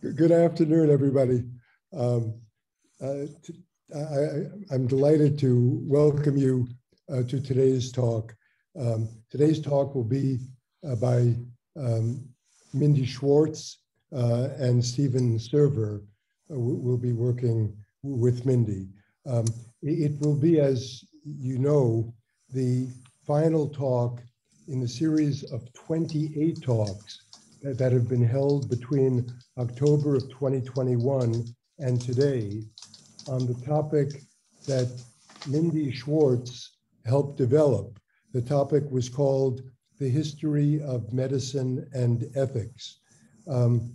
Good afternoon, everybody. Um, uh, I, am delighted to welcome you uh, to today's talk. Um, today's talk will be uh, by um, Mindy Schwartz uh, and Steven Server. Uh, will be working with Mindy. Um, it will be, as you know, the final talk in the series of 28 talks that have been held between October of 2021 and today on the topic that Mindy Schwartz helped develop. The topic was called The History of Medicine and Ethics. Um,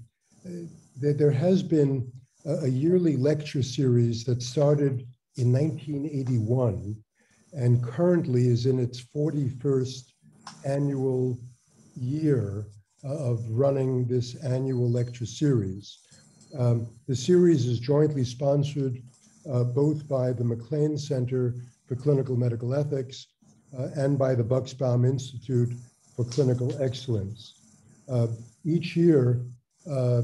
there has been a yearly lecture series that started in 1981 and currently is in its 41st annual year of running this annual lecture series. Um, the series is jointly sponsored uh, both by the MacLean Center for Clinical Medical Ethics uh, and by the Bucksbaum Institute for Clinical Excellence. Uh, each year, uh,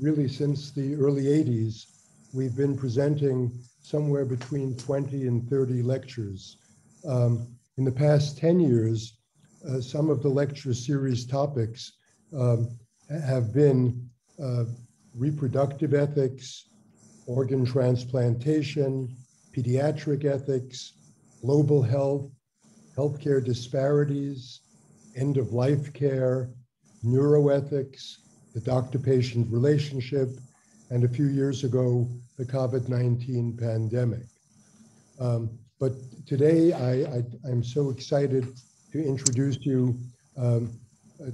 really since the early 80s, we've been presenting somewhere between 20 and 30 lectures. Um, in the past 10 years, uh, some of the lecture series topics um, have been uh, reproductive ethics, organ transplantation, pediatric ethics, global health, healthcare disparities, end of life care, neuroethics, the doctor patient relationship, and a few years ago, the COVID 19 pandemic. Um, but today, I, am so excited to introduce you um,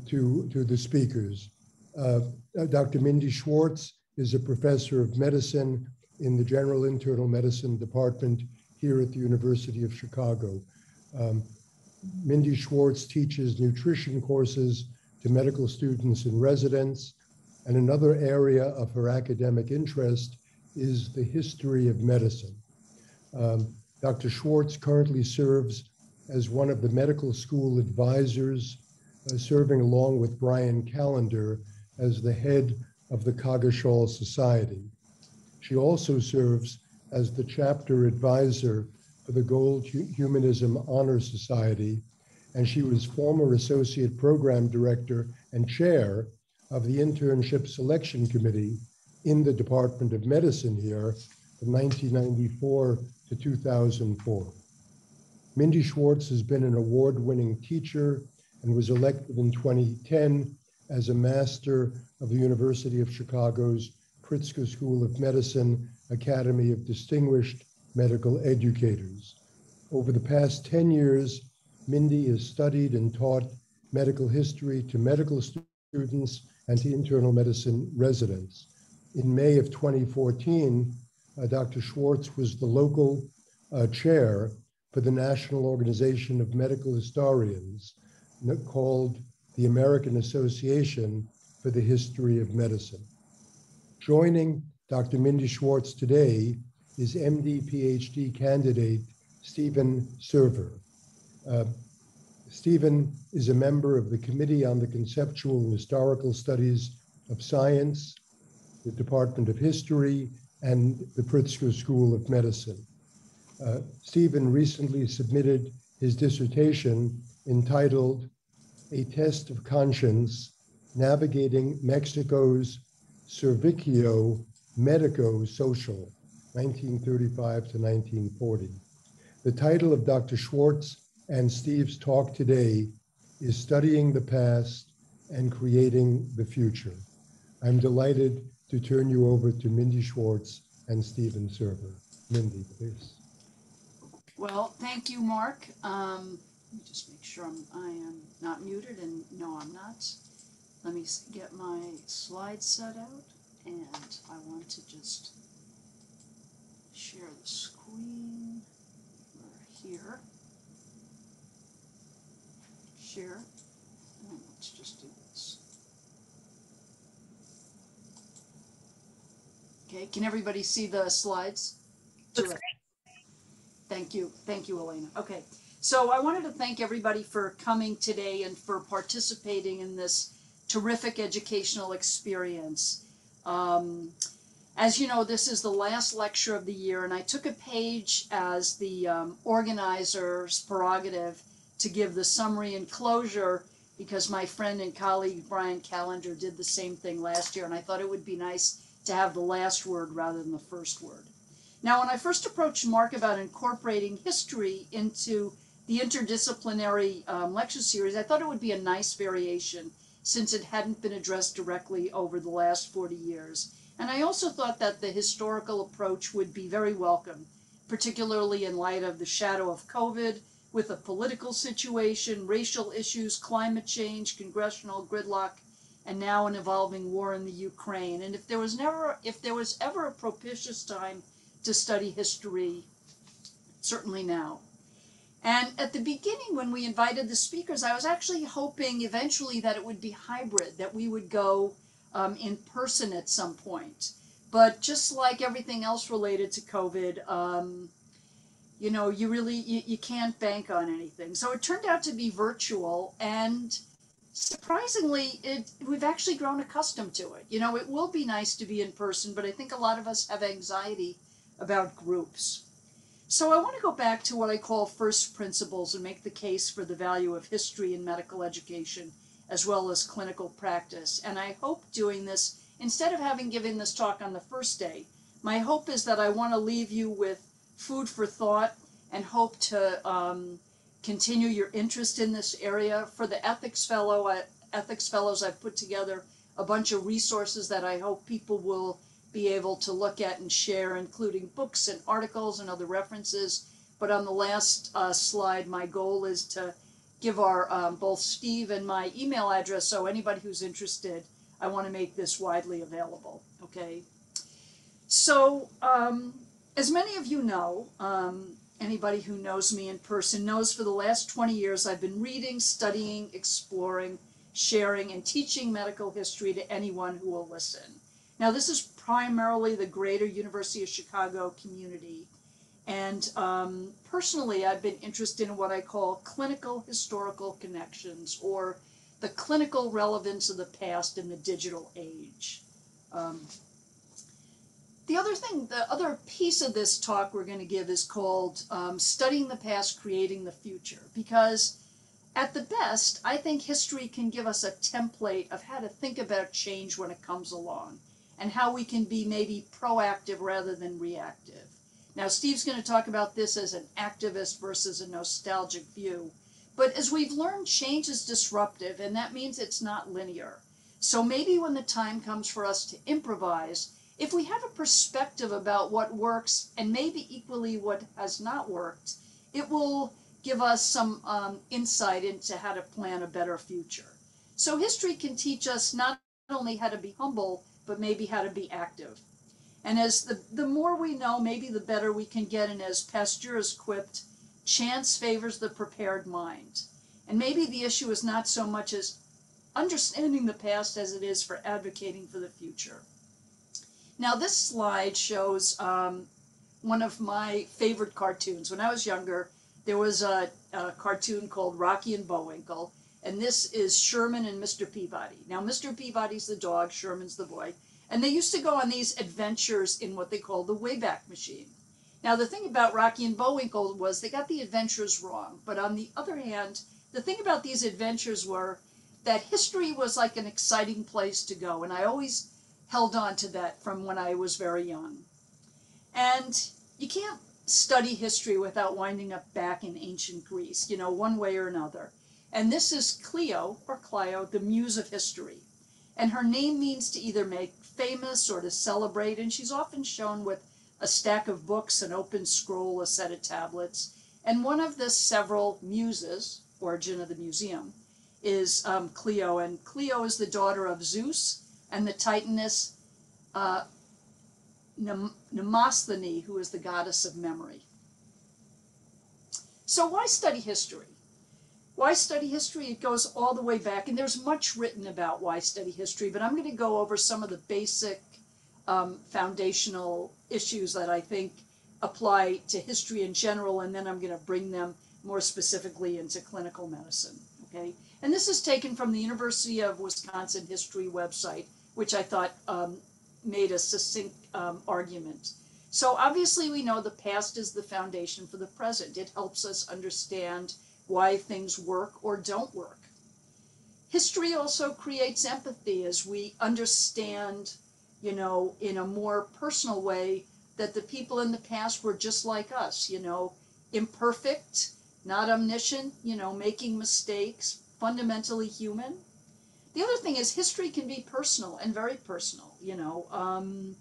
to, to the speakers. Uh, Dr. Mindy Schwartz is a professor of medicine in the General Internal Medicine Department here at the University of Chicago. Um, Mindy Schwartz teaches nutrition courses to medical students and residents, and another area of her academic interest is the history of medicine. Um, Dr. Schwartz currently serves as one of the medical school advisors, uh, serving along with Brian Callender as the head of the Coggeshall Society. She also serves as the chapter advisor for the Gold Humanism Honor Society, and she was former associate program director and chair of the Internship Selection Committee in the Department of Medicine here from 1994 to 2004. Mindy Schwartz has been an award winning teacher and was elected in 2010 as a master of the University of Chicago's Pritzker School of Medicine Academy of Distinguished Medical Educators. Over the past 10 years, Mindy has studied and taught medical history to medical students and to internal medicine residents. In May of 2014, uh, Dr. Schwartz was the local uh, chair for the National Organization of Medical Historians, called the American Association for the History of Medicine. Joining Dr. Mindy Schwartz today is MD PhD candidate Steven Server. Uh, Steven is a member of the Committee on the Conceptual and Historical Studies of Science, the Department of History, and the Pritzker School of Medicine. Uh, Steven recently submitted his dissertation entitled A Test of Conscience Navigating Mexico's Servicio Medico Social, 1935 to 1940. The title of Dr. Schwartz and Steve's talk today is Studying the Past and Creating the Future. I'm delighted to turn you over to Mindy Schwartz and Steven Server. Mindy, please. Well, thank you, Mark. Um, let me just make sure I'm, I am not muted, and no, I'm not. Let me get my slides set out, and I want to just share the screen. We're here. Share. And let's just do this. Okay, can everybody see the slides? Great. Thank you. Thank you, Elena. Okay. So I wanted to thank everybody for coming today and for participating in this terrific educational experience. Um, as you know, this is the last lecture of the year, and I took a page as the um, organizer's prerogative to give the summary and closure because my friend and colleague Brian Callender did the same thing last year, and I thought it would be nice to have the last word rather than the first word. Now, when I first approached Mark about incorporating history into the interdisciplinary um, lecture series, I thought it would be a nice variation since it hadn't been addressed directly over the last 40 years. And I also thought that the historical approach would be very welcome, particularly in light of the shadow of COVID, with a political situation, racial issues, climate change, congressional gridlock, and now an evolving war in the Ukraine. And if there was never if there was ever a propitious time to study history, certainly now. And at the beginning, when we invited the speakers, I was actually hoping eventually that it would be hybrid, that we would go um, in person at some point. But just like everything else related to COVID, um, you know, you really you, you can't bank on anything. So it turned out to be virtual, and surprisingly, it we've actually grown accustomed to it. You know, it will be nice to be in person, but I think a lot of us have anxiety about groups. So I want to go back to what I call first principles and make the case for the value of history in medical education as well as clinical practice. And I hope doing this, instead of having given this talk on the first day, my hope is that I want to leave you with food for thought and hope to um, continue your interest in this area. For the ethics fellow, I, ethics fellows, I've put together a bunch of resources that I hope people will be able to look at and share, including books and articles and other references. But on the last uh, slide, my goal is to give our um, both Steve and my email address. So anybody who's interested, I want to make this widely available. Okay. So um, as many of you know, um, anybody who knows me in person knows for the last 20 years I've been reading, studying, exploring, sharing, and teaching medical history to anyone who will listen. Now, this is primarily the greater University of Chicago community. And um, personally, I've been interested in what I call clinical historical connections or the clinical relevance of the past in the digital age. Um, the other thing, the other piece of this talk we're going to give is called um, Studying the Past, Creating the Future. Because at the best, I think history can give us a template of how to think about change when it comes along and how we can be maybe proactive rather than reactive. Now, Steve's going to talk about this as an activist versus a nostalgic view. But as we've learned, change is disruptive, and that means it's not linear. So maybe when the time comes for us to improvise, if we have a perspective about what works and maybe equally what has not worked, it will give us some um, insight into how to plan a better future. So history can teach us not only how to be humble, but maybe how to be active. And as the, the more we know, maybe the better we can get. And as Pasteur is quipped, chance favors the prepared mind. And maybe the issue is not so much as understanding the past as it is for advocating for the future. Now, this slide shows um, one of my favorite cartoons. When I was younger, there was a, a cartoon called Rocky and Bullwinkle, and this is Sherman and Mr. Peabody. Now, Mr. Peabody's the dog, Sherman's the boy, and they used to go on these adventures in what they call the Wayback Machine. Now, the thing about Rocky and Bullwinkle was they got the adventures wrong, but on the other hand, the thing about these adventures were that history was like an exciting place to go, and I always held on to that from when I was very young. And you can't study history without winding up back in ancient Greece, you know, one way or another. And this is Clio, or Clio, the muse of history. And her name means to either make famous or to celebrate, and she's often shown with a stack of books, an open scroll, a set of tablets. And one of the several muses, origin of the museum, is um, Clio. And Clio is the daughter of Zeus and the Titaness uh, who is the goddess of memory. So why study history? Why study history? It goes all the way back, and there's much written about why study history, but I'm going to go over some of the basic um, foundational issues that I think apply to history in general, and then I'm going to bring them more specifically into clinical medicine. Okay, and this is taken from the University of Wisconsin History website, which I thought um, made a succinct um, argument. So obviously, we know the past is the foundation for the present. It helps us understand why things work or don't work. History also creates empathy as we understand, you know, in a more personal way that the people in the past were just like us, you know, imperfect, not omniscient, you know, making mistakes, fundamentally human. The other thing is history can be personal and very personal, you know. Um,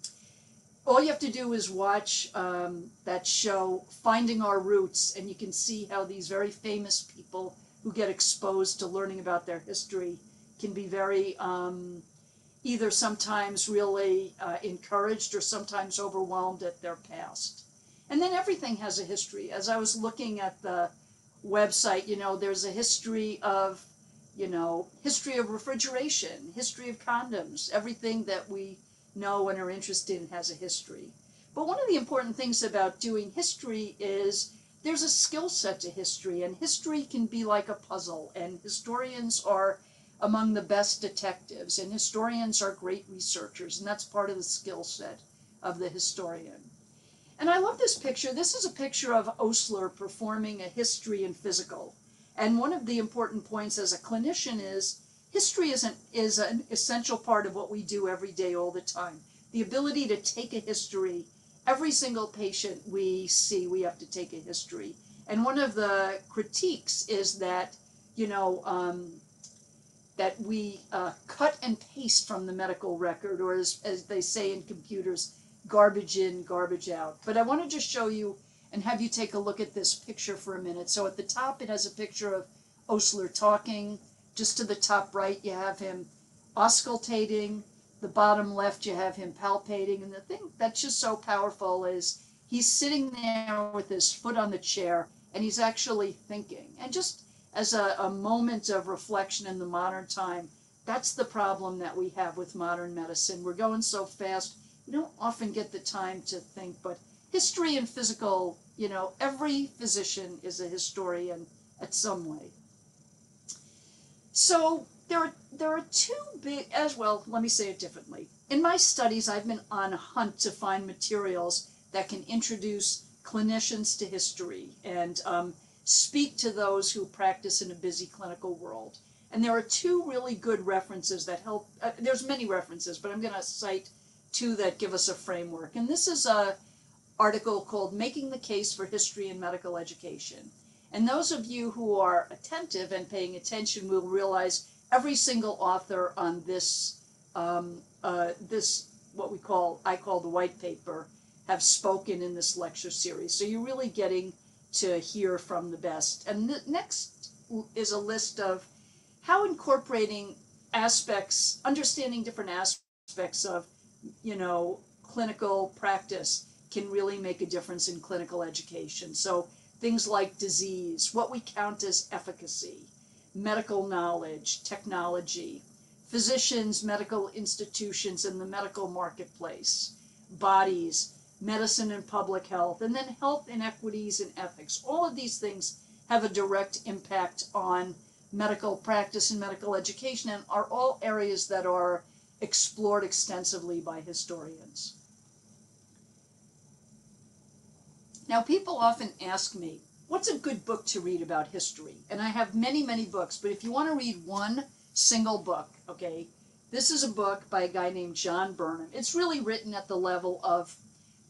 all you have to do is watch um, that show, Finding Our Roots, and you can see how these very famous people who get exposed to learning about their history can be very um, either sometimes really uh, encouraged or sometimes overwhelmed at their past. And then everything has a history. As I was looking at the website, you know, there's a history of, you know, history of refrigeration, history of condoms, everything that we know and are interested in has a history. But one of the important things about doing history is there's a skill set to history, and history can be like a puzzle, and historians are among the best detectives, and historians are great researchers, and that's part of the skill set of the historian. And I love this picture. This is a picture of Osler performing a history and physical. And one of the important points as a clinician is history is an, is an essential part of what we do every day, all the time. The ability to take a history, every single patient we see, we have to take a history. And one of the critiques is that, you know, um, that we uh, cut and paste from the medical record, or as, as they say in computers, garbage in, garbage out. But I want to just show you and have you take a look at this picture for a minute. So at the top, it has a picture of Osler talking. Just to the top right, you have him auscultating. The bottom left, you have him palpating. And the thing that's just so powerful is he's sitting there with his foot on the chair and he's actually thinking. And just as a, a moment of reflection in the modern time, that's the problem that we have with modern medicine. We're going so fast we don't often get the time to think, but history and physical, you know, every physician is a historian at some way. So there are there are two big as well, let me say it differently. In my studies, I've been on a hunt to find materials that can introduce clinicians to history and um, speak to those who practice in a busy clinical world. And there are two really good references that help. Uh, there's many references, but I'm going to cite two that give us a framework. And this is a article called Making the Case for History in Medical Education. And those of you who are attentive and paying attention will realize every single author on this, um, uh, this what we call, I call the white paper, have spoken in this lecture series. So you're really getting to hear from the best. And the next is a list of how incorporating aspects, understanding different aspects of you know, clinical practice can really make a difference in clinical education. So things like disease, what we count as efficacy, medical knowledge, technology, physicians, medical institutions, and the medical marketplace, bodies, medicine and public health, and then health inequities and ethics. All of these things have a direct impact on medical practice and medical education and are all areas that are explored extensively by historians. Now, people often ask me, what's a good book to read about history? And I have many, many books, but if you want to read one single book, okay, this is a book by a guy named John Burnham. It's really written at the level of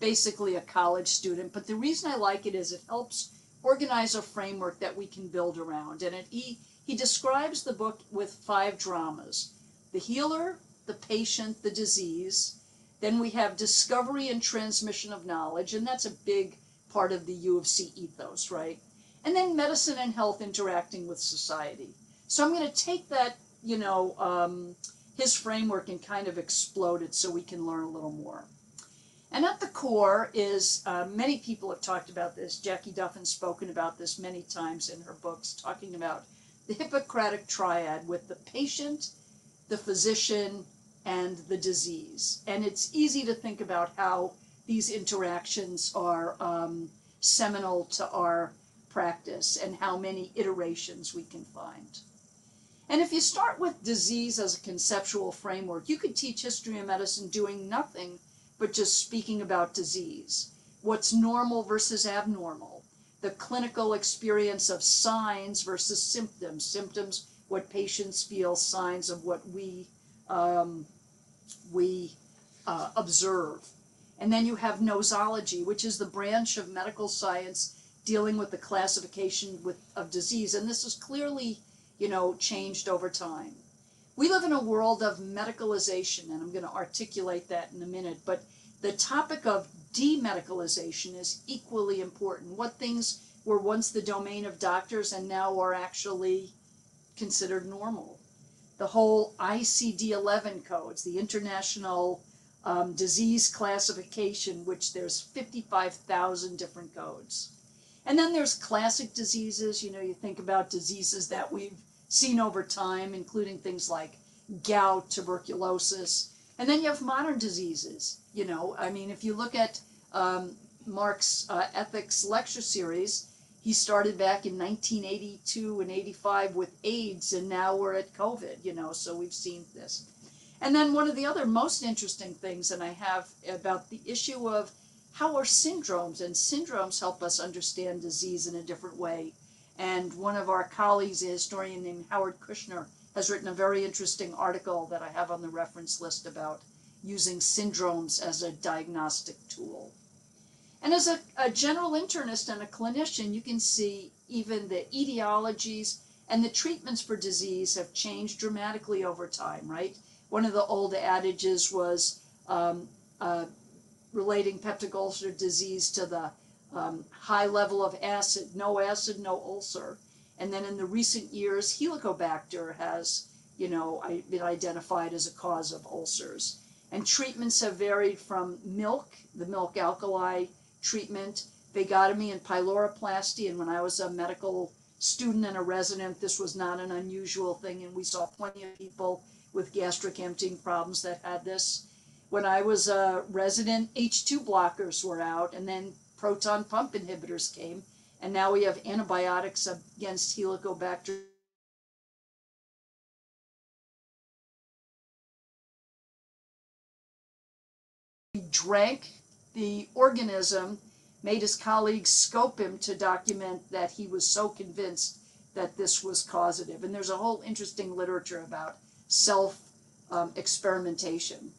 basically a college student, but the reason I like it is it helps organize a framework that we can build around. And it, he, he describes the book with five dramas the healer, the patient, the disease. Then we have discovery and transmission of knowledge, and that's a big part of the U of C ethos, right? And then medicine and health interacting with society. So I'm going to take that, you know, um, his framework and kind of explode it so we can learn a little more. And at the core is uh, many people have talked about this. Jackie Duffin's spoken about this many times in her books, talking about the Hippocratic triad with the patient, the physician, and the disease. And it's easy to think about how these interactions are um, seminal to our practice and how many iterations we can find. And if you start with disease as a conceptual framework, you could teach history and medicine doing nothing but just speaking about disease. What's normal versus abnormal, the clinical experience of signs versus symptoms, symptoms, what patients feel, signs of what we um, we uh, observe. And then you have nosology, which is the branch of medical science dealing with the classification with, of disease. And this is clearly, you know, changed over time. We live in a world of medicalization, and I'm going to articulate that in a minute. But the topic of demedicalization is equally important. What things were once the domain of doctors and now are actually considered normal. The whole ICD 11 codes, the International um, Disease Classification, which there's 55,000 different codes. And then there's classic diseases. You know, you think about diseases that we've seen over time, including things like gout, tuberculosis. And then you have modern diseases. You know, I mean, if you look at um, Mark's uh, ethics lecture series, he started back in 1982 and 85 with AIDS, and now we're at COVID, you know, so we've seen this. And then one of the other most interesting things that I have about the issue of how are syndromes, and syndromes help us understand disease in a different way. And one of our colleagues, a historian named Howard Kushner, has written a very interesting article that I have on the reference list about using syndromes as a diagnostic tool. And as a, a general internist and a clinician, you can see even the etiologies and the treatments for disease have changed dramatically over time, right? One of the old adages was um, uh, relating peptic ulcer disease to the um, high level of acid, no acid, no ulcer. And then in the recent years, Helicobacter has, you know, been identified as a cause of ulcers. And treatments have varied from milk, the milk alkali treatment, vagotomy and pyloroplasty. And when I was a medical student and a resident, this was not an unusual thing. And we saw plenty of people with gastric emptying problems that had this. When I was a resident, H2 blockers were out, and then proton pump inhibitors came. And now we have antibiotics against Helicobacter He drank the organism made his colleagues scope him to document that he was so convinced that this was causative. And there's a whole interesting literature about self um, experimentation.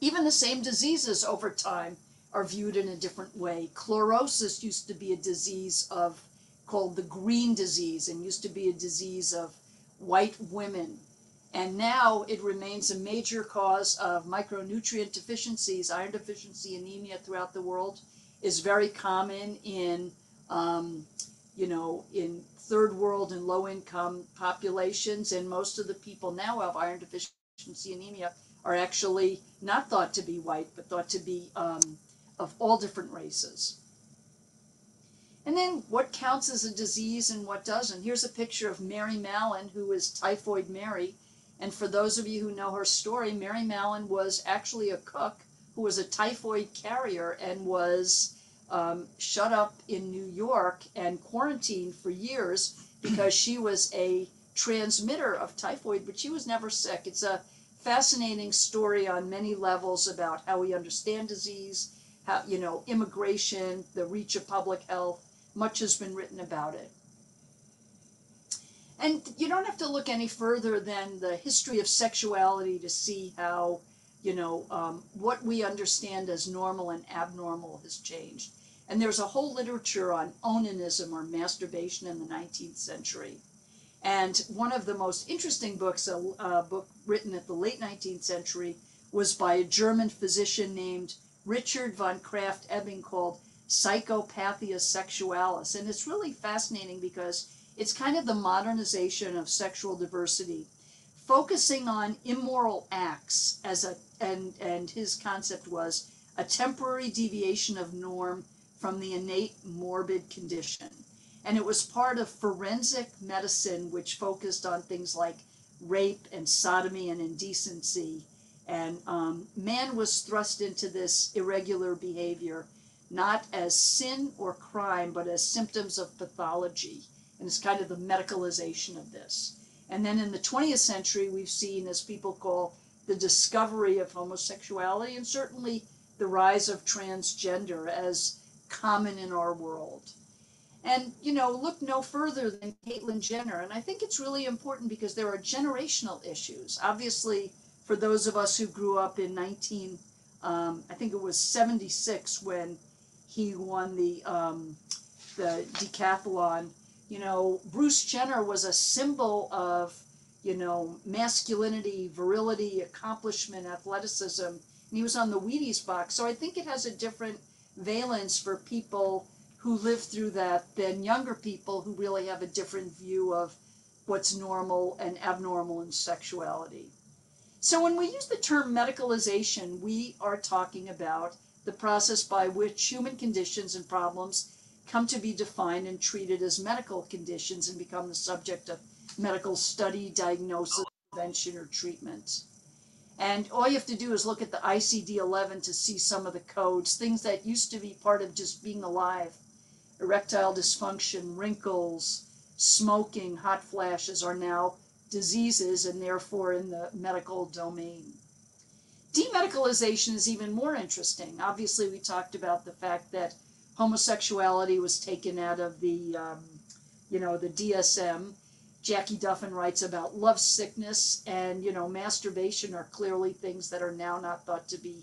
Even the same diseases over time are viewed in a different way. Chlorosis used to be a disease of called the green disease and used to be a disease of white women and now it remains a major cause of micronutrient deficiencies. Iron deficiency anemia throughout the world is very common in, um, you know, in third world and low income populations. And most of the people now have iron deficiency anemia are actually not thought to be white, but thought to be um, of all different races. And then what counts as a disease and what doesn't. Here's a picture of Mary Mallon, who was Typhoid Mary and for those of you who know her story, Mary Mallon was actually a cook who was a typhoid carrier and was um, shut up in New York and quarantined for years because she was a transmitter of typhoid, but she was never sick. It's a fascinating story on many levels about how we understand disease, how, you know, immigration, the reach of public health. Much has been written about it. And you don't have to look any further than the history of sexuality to see how, you know, um, what we understand as normal and abnormal has changed. And there's a whole literature on onanism or masturbation in the 19th century. And one of the most interesting books, a, a book written at the late 19th century, was by a German physician named Richard von Krafft Ebing called Psychopathia Sexualis. And it's really fascinating because it's kind of the modernization of sexual diversity, focusing on immoral acts as a and and his concept was a temporary deviation of norm from the innate morbid condition. And it was part of forensic medicine, which focused on things like rape and sodomy and indecency. And um, man was thrust into this irregular behavior not as sin or crime, but as symptoms of pathology and it's kind of the medicalization of this. And then in the 20th century, we've seen, as people call, the discovery of homosexuality and certainly the rise of transgender as common in our world. And, you know, look no further than Caitlyn Jenner. And I think it's really important because there are generational issues. Obviously, for those of us who grew up in 19, um, I think it was 76 when he won the, um, the decathlon. You know, Bruce Jenner was a symbol of, you know, masculinity, virility, accomplishment, athleticism. And he was on the Wheaties box. So I think it has a different valence for people who live through that than younger people who really have a different view of what's normal and abnormal in sexuality. So when we use the term medicalization, we are talking about the process by which human conditions and problems come to be defined and treated as medical conditions and become the subject of medical study, diagnosis, prevention, or treatment. And all you have to do is look at the ICD 11 to see some of the codes, things that used to be part of just being alive erectile dysfunction, wrinkles, smoking, hot flashes are now diseases and therefore in the medical domain. Demedicalization is even more interesting. Obviously, we talked about the fact that homosexuality was taken out of the, um, you know, the DSM. Jackie Duffin writes about love sickness and, you know, masturbation are clearly things that are now not thought to be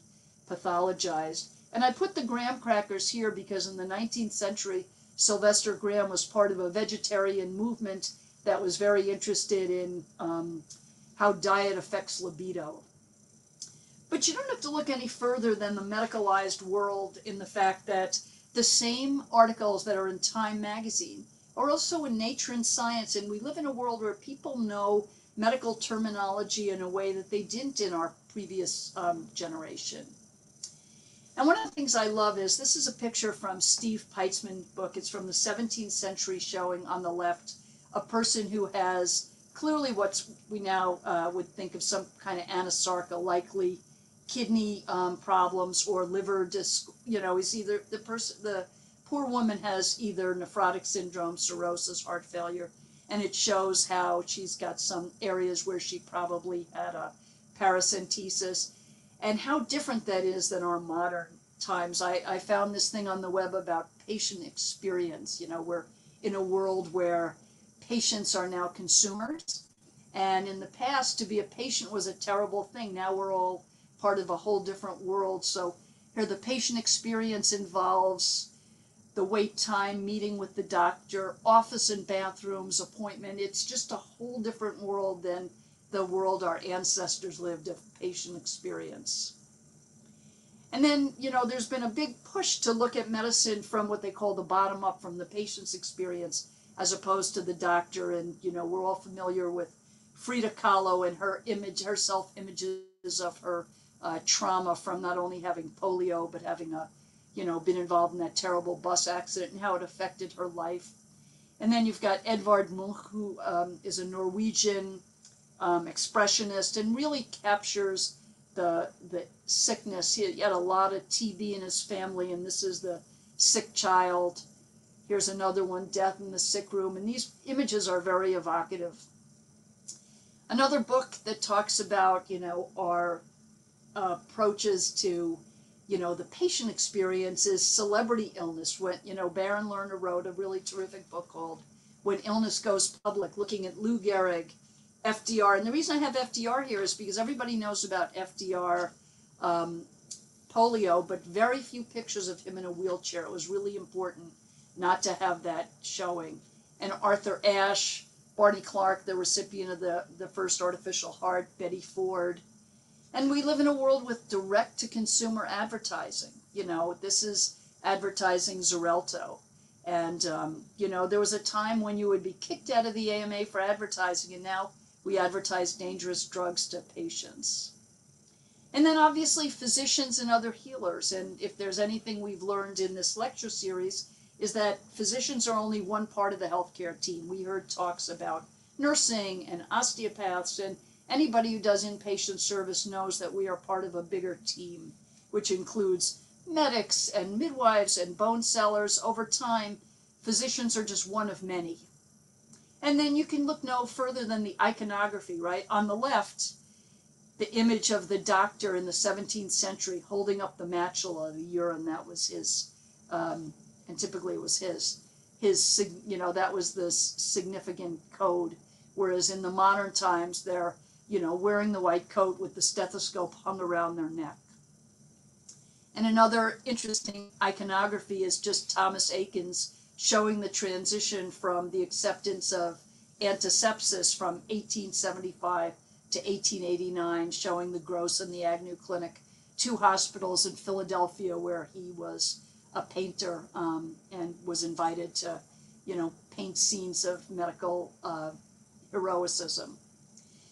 pathologized. And I put the graham crackers here because in the 19th century, Sylvester Graham was part of a vegetarian movement that was very interested in um, how diet affects libido. But you don't have to look any further than the medicalized world in the fact that the same articles that are in Time magazine are also in Nature and Science, and we live in a world where people know medical terminology in a way that they didn't in our previous um, generation. And one of the things I love is this is a picture from Steve Peitzman book. It's from the 17th century, showing on the left a person who has clearly what we now uh, would think of some kind of anasarca, likely kidney um, problems or liver disc. You know, is either the person the poor woman has either nephrotic syndrome, cirrhosis, heart failure, and it shows how she's got some areas where she probably had a paracentesis and how different that is than our modern times. I, I found this thing on the web about patient experience. You know, we're in a world where patients are now consumers. And in the past, to be a patient was a terrible thing. Now we're all part of a whole different world. So here, the patient experience involves the wait time, meeting with the doctor, office and bathrooms, appointment. It's just a whole different world than the world our ancestors lived of patient experience. And then, you know, there's been a big push to look at medicine from what they call the bottom up, from the patient's experience, as opposed to the doctor. And, you know, we're all familiar with Frida Kahlo and her image, her self images of her uh, trauma from not only having polio, but having a, you know, been involved in that terrible bus accident and how it affected her life. And then you've got Edvard Munch, who um, is a Norwegian um, expressionist and really captures the the sickness. He had a lot of TB in his family, and this is the sick child. Here's another one, death in the sick room, and these images are very evocative. Another book that talks about, you know, our uh, approaches to, you know, the patient experience is celebrity illness. When you know, Barron Lerner wrote a really terrific book called "When Illness Goes Public," looking at Lou Gehrig FDR. And the reason I have FDR here is because everybody knows about FDR um, polio, but very few pictures of him in a wheelchair. It was really important not to have that showing. And Arthur Ashe, Barney Clark, the recipient of the, the first artificial heart, Betty Ford. And we live in a world with direct to consumer advertising. You know, this is advertising Xarelto. And, um, you know, there was a time when you would be kicked out of the AMA for advertising, and now we advertise dangerous drugs to patients. And then obviously physicians and other healers. And if there's anything we've learned in this lecture series, is that physicians are only one part of the healthcare team. We heard talks about nursing and osteopaths, and anybody who does inpatient service knows that we are part of a bigger team, which includes medics and midwives and bone sellers. Over time, physicians are just one of many. And then you can look no further than the iconography, right? On the left, the image of the doctor in the 17th century holding up the matula, the urine, that was his, um, and typically it was his, his, you know, that was the significant code. Whereas in the modern times, they're, you know, wearing the white coat with the stethoscope hung around their neck. And another interesting iconography is just Thomas Eakins showing the transition from the acceptance of antisepsis from 1875 to 1889, showing the Gross and the Agnew Clinic, two hospitals in Philadelphia where he was a painter um, and was invited to, you know, paint scenes of medical uh, heroicism.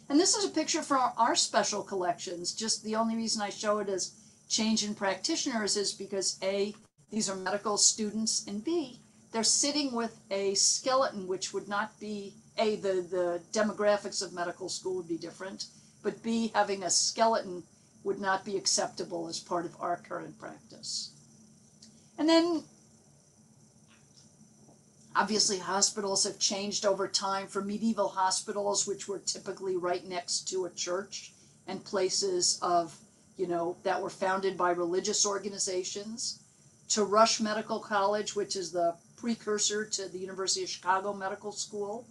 And this is a picture from our special collections. Just the only reason I show it as change in practitioners is because A, these are medical students, and B, they're sitting with a skeleton which would not be A, the, the demographics of medical school would be different, but B, having a skeleton would not be acceptable as part of our current practice. And then Obviously, hospitals have changed over time from medieval hospitals, which were typically right next to a church and places of, you know, that were founded by religious organizations, to Rush Medical College, which is the precursor to the University of Chicago Medical School,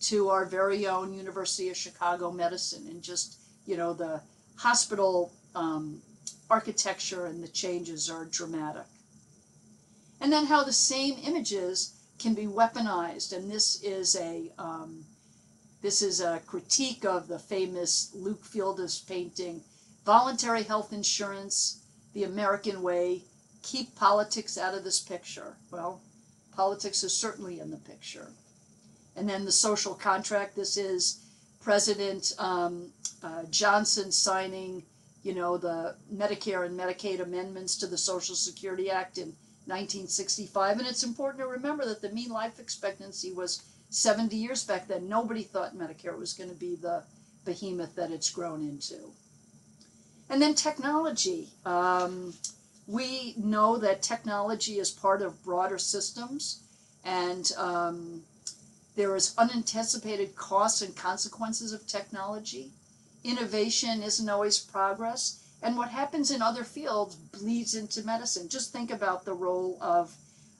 to our very own University of Chicago Medicine, and just, you know, the hospital um, architecture and the changes are dramatic. And then how the same images can be weaponized, and this is a um, this is a critique of the famous Luke Fildes painting, "Voluntary Health Insurance: The American Way." Keep politics out of this picture. Well, politics is certainly in the picture. And then the social contract. This is President um, uh, Johnson signing, you know, the Medicare and Medicaid amendments to the Social Security Act in 1965. And it's important to remember that the mean life expectancy was 70 years back then. Nobody thought Medicare was going to be the behemoth that it's grown into. And then technology. Um, we know that technology is part of broader systems, and um, there is unanticipated costs and consequences of technology. Innovation isn't always progress, and what happens in other fields bleeds into medicine. Just think about the role of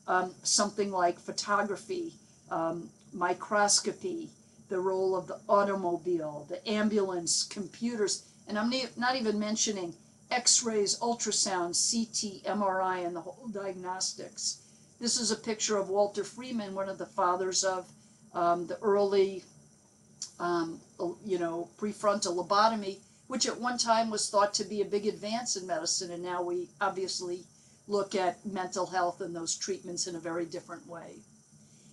um, something like photography, um, microscopy, the role of the automobile, the ambulance, computers, and I'm not even mentioning x rays, ultrasound, CT, MRI, and the whole diagnostics. This is a picture of Walter Freeman, one of the fathers of um, the early, um, you know, prefrontal lobotomy which at one time was thought to be a big advance in medicine, and now we obviously look at mental health and those treatments in a very different way.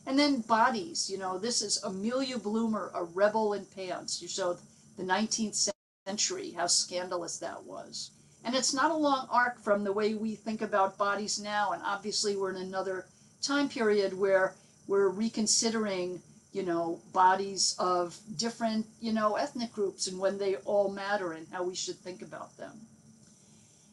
And then bodies, you know, this is Amelia Bloomer, a rebel in pants. You showed the 19th century, how scandalous that was. And it's not a long arc from the way we think about bodies now, and obviously we're in another time period where we're reconsidering you know, bodies of different, you know, ethnic groups and when they all matter and how we should think about them.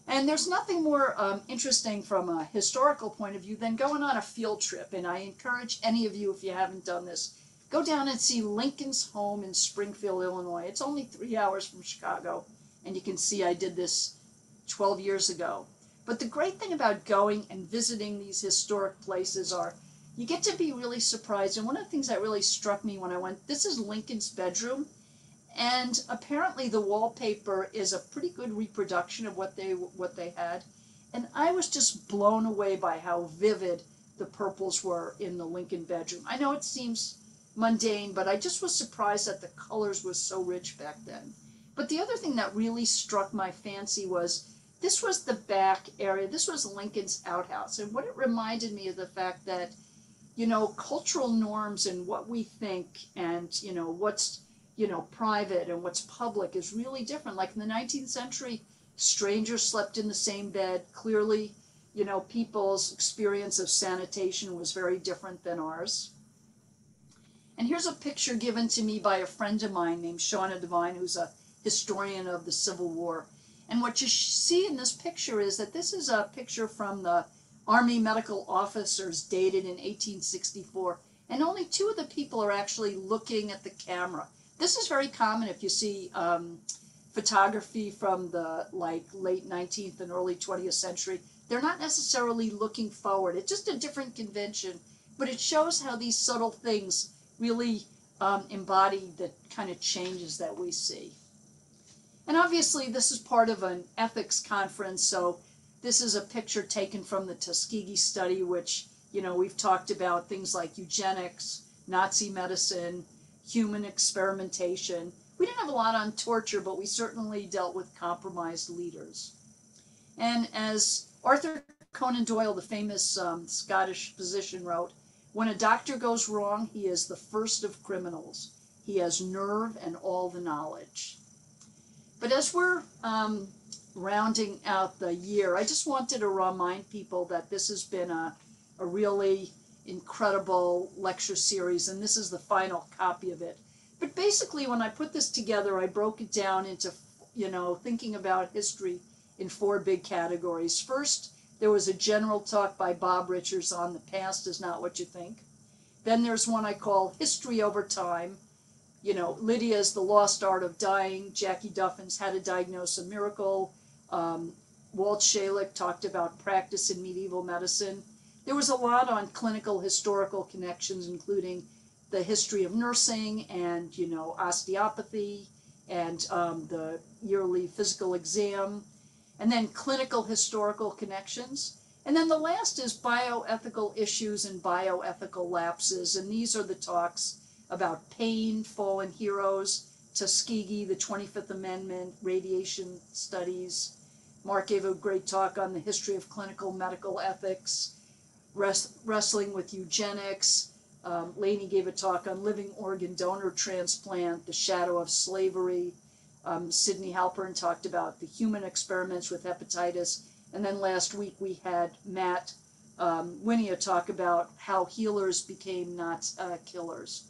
And there's nothing more um, interesting from a historical point of view than going on a field trip. And I encourage any of you, if you haven't done this, go down and see Lincoln's home in Springfield, Illinois. It's only three hours from Chicago, and you can see I did this 12 years ago. But the great thing about going and visiting these historic places are you get to be really surprised. And one of the things that really struck me when I went, this is Lincoln's bedroom, and apparently the wallpaper is a pretty good reproduction of what they what they had, and I was just blown away by how vivid the purples were in the Lincoln bedroom. I know it seems mundane, but I just was surprised that the colors were so rich back then. But the other thing that really struck my fancy was this was the back area. This was Lincoln's outhouse, and what it reminded me of the fact that you know, cultural norms and what we think and, you know, what's, you know, private and what's public is really different. Like in the 19th century, strangers slept in the same bed. Clearly, you know, people's experience of sanitation was very different than ours. And here's a picture given to me by a friend of mine named Shauna Devine, who's a historian of the Civil War. And what you see in this picture is that this is a picture from the Army medical officers dated in 1864. and only two of the people are actually looking at the camera. This is very common if you see um, photography from the like late 19th and early 20th century. They're not necessarily looking forward. It's just a different convention, but it shows how these subtle things really um, embody the kind of changes that we see. And obviously, this is part of an ethics conference, so this is a picture taken from the Tuskegee study, which, you know, we've talked about things like eugenics, Nazi medicine, human experimentation. We didn't have a lot on torture, but we certainly dealt with compromised leaders. And as Arthur Conan Doyle, the famous um, Scottish physician, wrote, when a doctor goes wrong, he is the first of criminals. He has nerve and all the knowledge. But as we're um, rounding out the year, I just wanted to remind people that this has been a, a really incredible lecture series, and this is the final copy of it. But basically, when I put this together, I broke it down into, you know, thinking about history in four big categories. First, there was a general talk by Bob Richards on the past is not what you think. Then there's one I call History Over Time. You know, Lydia's The Lost Art of Dying, Jackie Duffin's How to Diagnose a Miracle, um, Walt Schalick talked about practice in medieval medicine. There was a lot on clinical historical connections, including the history of nursing and, you know, osteopathy and um, the yearly physical exam and then clinical historical connections. And then the last is bioethical issues and bioethical lapses. And these are the talks about pain, fallen heroes, Tuskegee, the 25th Amendment, radiation studies. Mark gave a great talk on the history of clinical medical ethics, res- wrestling with eugenics. Um, gave a talk on living organ donor transplant, the shadow of slavery, um, Sydney Halpern talked about the human experiments with hepatitis. And then last week we had Matt um, Wynia talk about how healers became not uh, killers.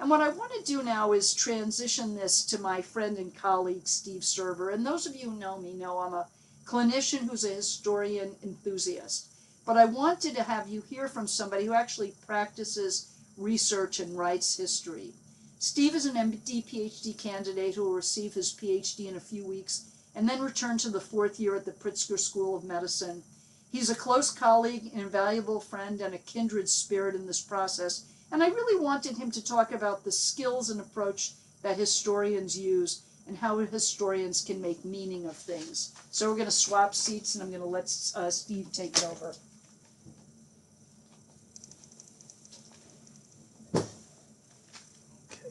And what I want to do now is transition this to my friend and colleague Steve Server. And those of you who know me know I'm a clinician who's a historian enthusiast. But I wanted to have you hear from somebody who actually practices research and writes history. Steve is an MD PhD candidate who will receive his PhD in a few weeks and then return to the fourth year at the Pritzker School of Medicine. He's a close colleague, an invaluable friend, and a kindred spirit in this process. And I really wanted him to talk about the skills and approach that historians use and how historians can make meaning of things. So we're going to swap seats, and I'm going to let uh, Steve take it over. Okay.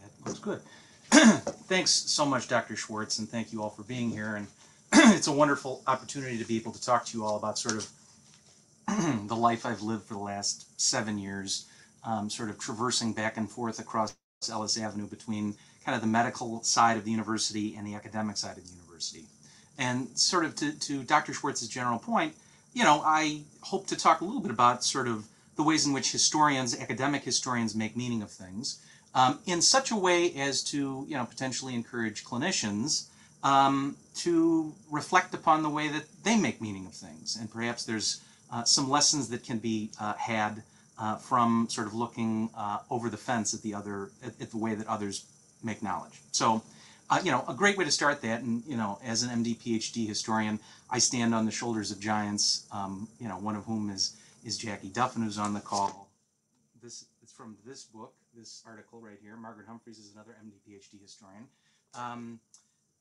That Looks good. Thanks so much, Dr. Schwartz, and thank you all for being here. And it's a wonderful opportunity to be able to talk to you all about sort of the life I've lived for the last seven years, um, sort of traversing back and forth across Ellis Avenue between kind of the medical side of the university and the academic side of the university. And sort of to, to Dr. Schwartz's general point, you know, I hope to talk a little bit about sort of the ways in which historians, academic historians, make meaning of things um, in such a way as to you know potentially encourage clinicians um, to reflect upon the way that they make meaning of things, and perhaps there's uh, some lessons that can be uh, had uh, from sort of looking uh, over the fence at the other at, at, the way that others make knowledge. So. Uh, you know, a great way to start that, and you know, as an MD, PhD historian, I stand on the shoulders of giants. Um, you know, one of whom is is Jackie Duffin, who's on the call. This it's from this book, this article right here. Margaret Humphreys is another MD PhD historian. Um,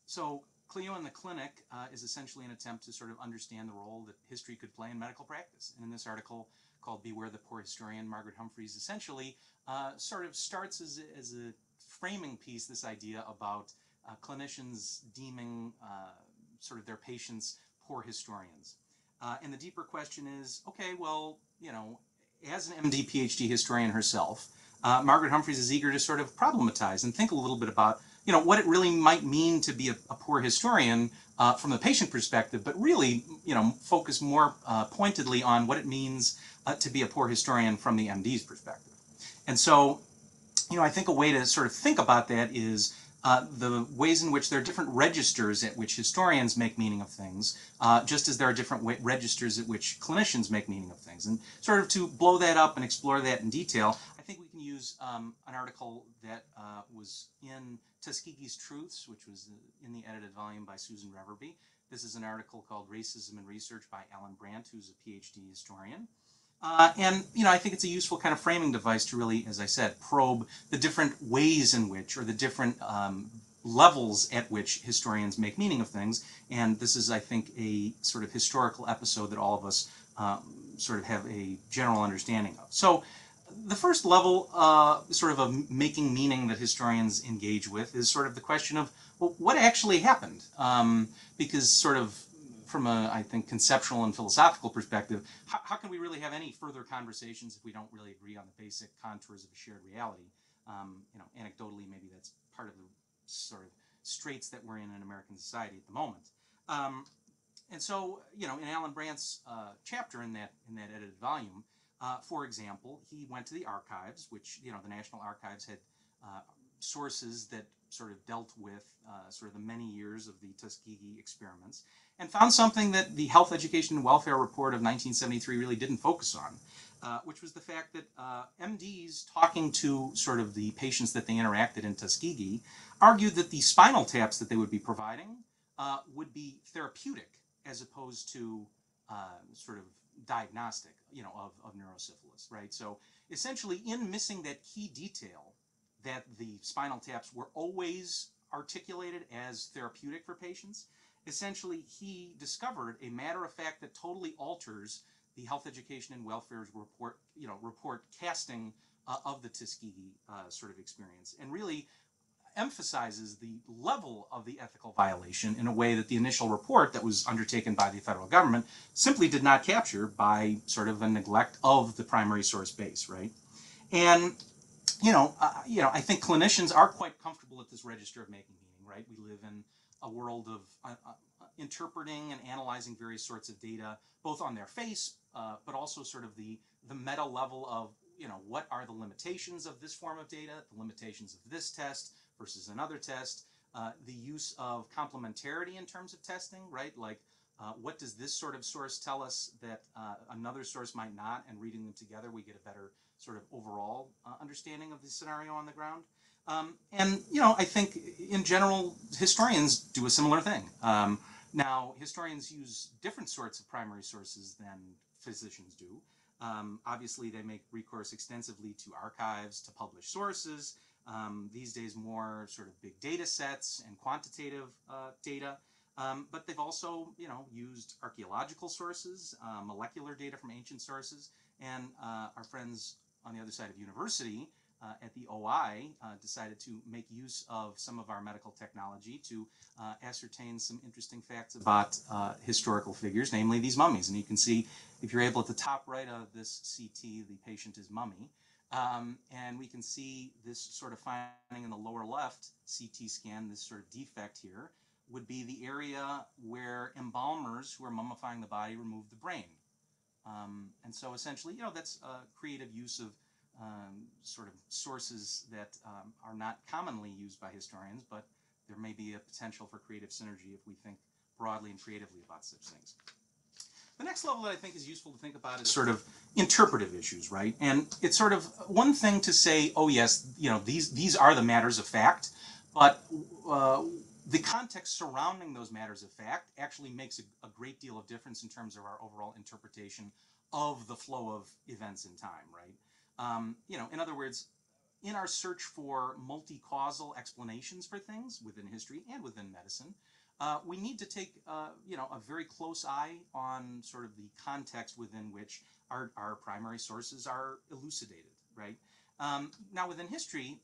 so Clio in the Clinic uh, is essentially an attempt to sort of understand the role that history could play in medical practice. And in this article called Beware the Poor Historian, Margaret Humphreys essentially uh, sort of starts as a, as a framing piece this idea about uh, clinicians deeming uh, sort of their patients poor historians. Uh, and the deeper question is, okay, well, you know, as an MD PhD historian herself, uh, Margaret Humphreys is eager to sort of problematize and think a little bit about you know what it really might mean to be a, a poor historian uh, from the patient perspective, but really you know focus more uh, pointedly on what it means uh, to be a poor historian from the MD's perspective. And so, you know, I think a way to sort of think about that is uh, the ways in which there are different registers at which historians make meaning of things, uh, just as there are different registers at which clinicians make meaning of things. And sort of to blow that up and explore that in detail, I think we can use um, an article that uh, was in Tuskegee's Truths, which was uh, in the edited volume by Susan Reverby. This is an article called Racism and Research by Allan Brandt, who's a PhD historian. Uh, and you know, I think it's a useful kind of framing device to really, as I said, probe the different ways in which, or the different um, levels at which historians make meaning of things. And this is, I think, a sort of historical episode that all of us um, sort of have a general understanding of. So, the first level, uh, sort of of making meaning that historians engage with, is sort of the question of well, what actually happened, um, because sort of from a, I think, conceptual and philosophical perspective, how, how can we really have any further conversations if we don't really agree on the basic contours of a shared reality? Um, you know, anecdotally, maybe that's part of the sort of straits that we're in in American society at the moment. Um, and so, you know, in Allan Brandt's uh, chapter in that in that edited volume, uh, for example, he went to the archives, which you know the National Archives had uh, sources that sort of dealt with uh, sort of the many years of the Tuskegee experiments, and found something that the Health, Education, and Welfare Report of 1973 really didn't focus on, uh, which was the fact that uh, MDs talking to sort of the patients that they interacted in Tuskegee argued that the spinal taps that they would be providing uh, would be therapeutic as opposed to uh, sort of diagnostic, you know, of, of neurosyphilis, right? So essentially, in missing that key detail, that the spinal taps were always articulated as therapeutic for patients, essentially he discovered a matter of fact that totally alters the health education and welfare's report you know report casting uh, of the tuskegee uh, sort of experience and really emphasizes the level of the ethical violation in a way that the initial report that was undertaken by the federal government simply did not capture by sort of a neglect of the primary source base right and you know, uh, you know, I think clinicians are quite comfortable at this register of making meaning, right? We live in a world of uh, uh, interpreting and analyzing various sorts of data, both on their face, uh, but also sort of the the meta level of, you know, what are the limitations of this form of data, the limitations of this test versus another test, uh, the use of complementarity in terms of testing, right? Like, uh, what does this sort of source tell us that another source might not? And reading them together, we get a better sort of overall uh, understanding of the scenario on the ground. Um, and you know, I think in general, historians do a similar thing. Um, now, historians use different sorts of primary sources than physicians do. Um, obviously, they make recourse extensively to archives, to published sources. Um, these days, more sort of big data sets and quantitative uh, data. Um, but they've also, you know, used archaeological sources, uh, molecular data from ancient sources, and uh, our friends on the other side of university uh, at the OI uh, decided to make use of some of our medical technology to uh, ascertain some interesting facts about historical figures, namely these mummies. And you can see, if you're able at the top right of this CT, the patient is mummy. Um, and we can see this sort of finding in the lower left CT scan, this sort of defect here, would be the area where embalmers who are mummifying the body remove the brain. Um, and so essentially, you know, that's a creative use of um, sort of sources that um, are not commonly used by historians, but there may be a potential for creative synergy if we think broadly and creatively about such things. The next level that I think is useful to think about is sort of interpretive issues, right? And it's sort of one thing to say, oh yes, you know, these these are the matters of fact, but uh, the context surrounding those matters of fact actually makes a, a, great deal of difference in terms of our overall interpretation of the flow of events in time, right? Um, you know, in other words, in our search for multi-causal explanations for things within history and within medicine, uh, we need to take, uh, you know, a very close eye on sort of the context within which our, our primary sources are elucidated, right? Um, now, within history,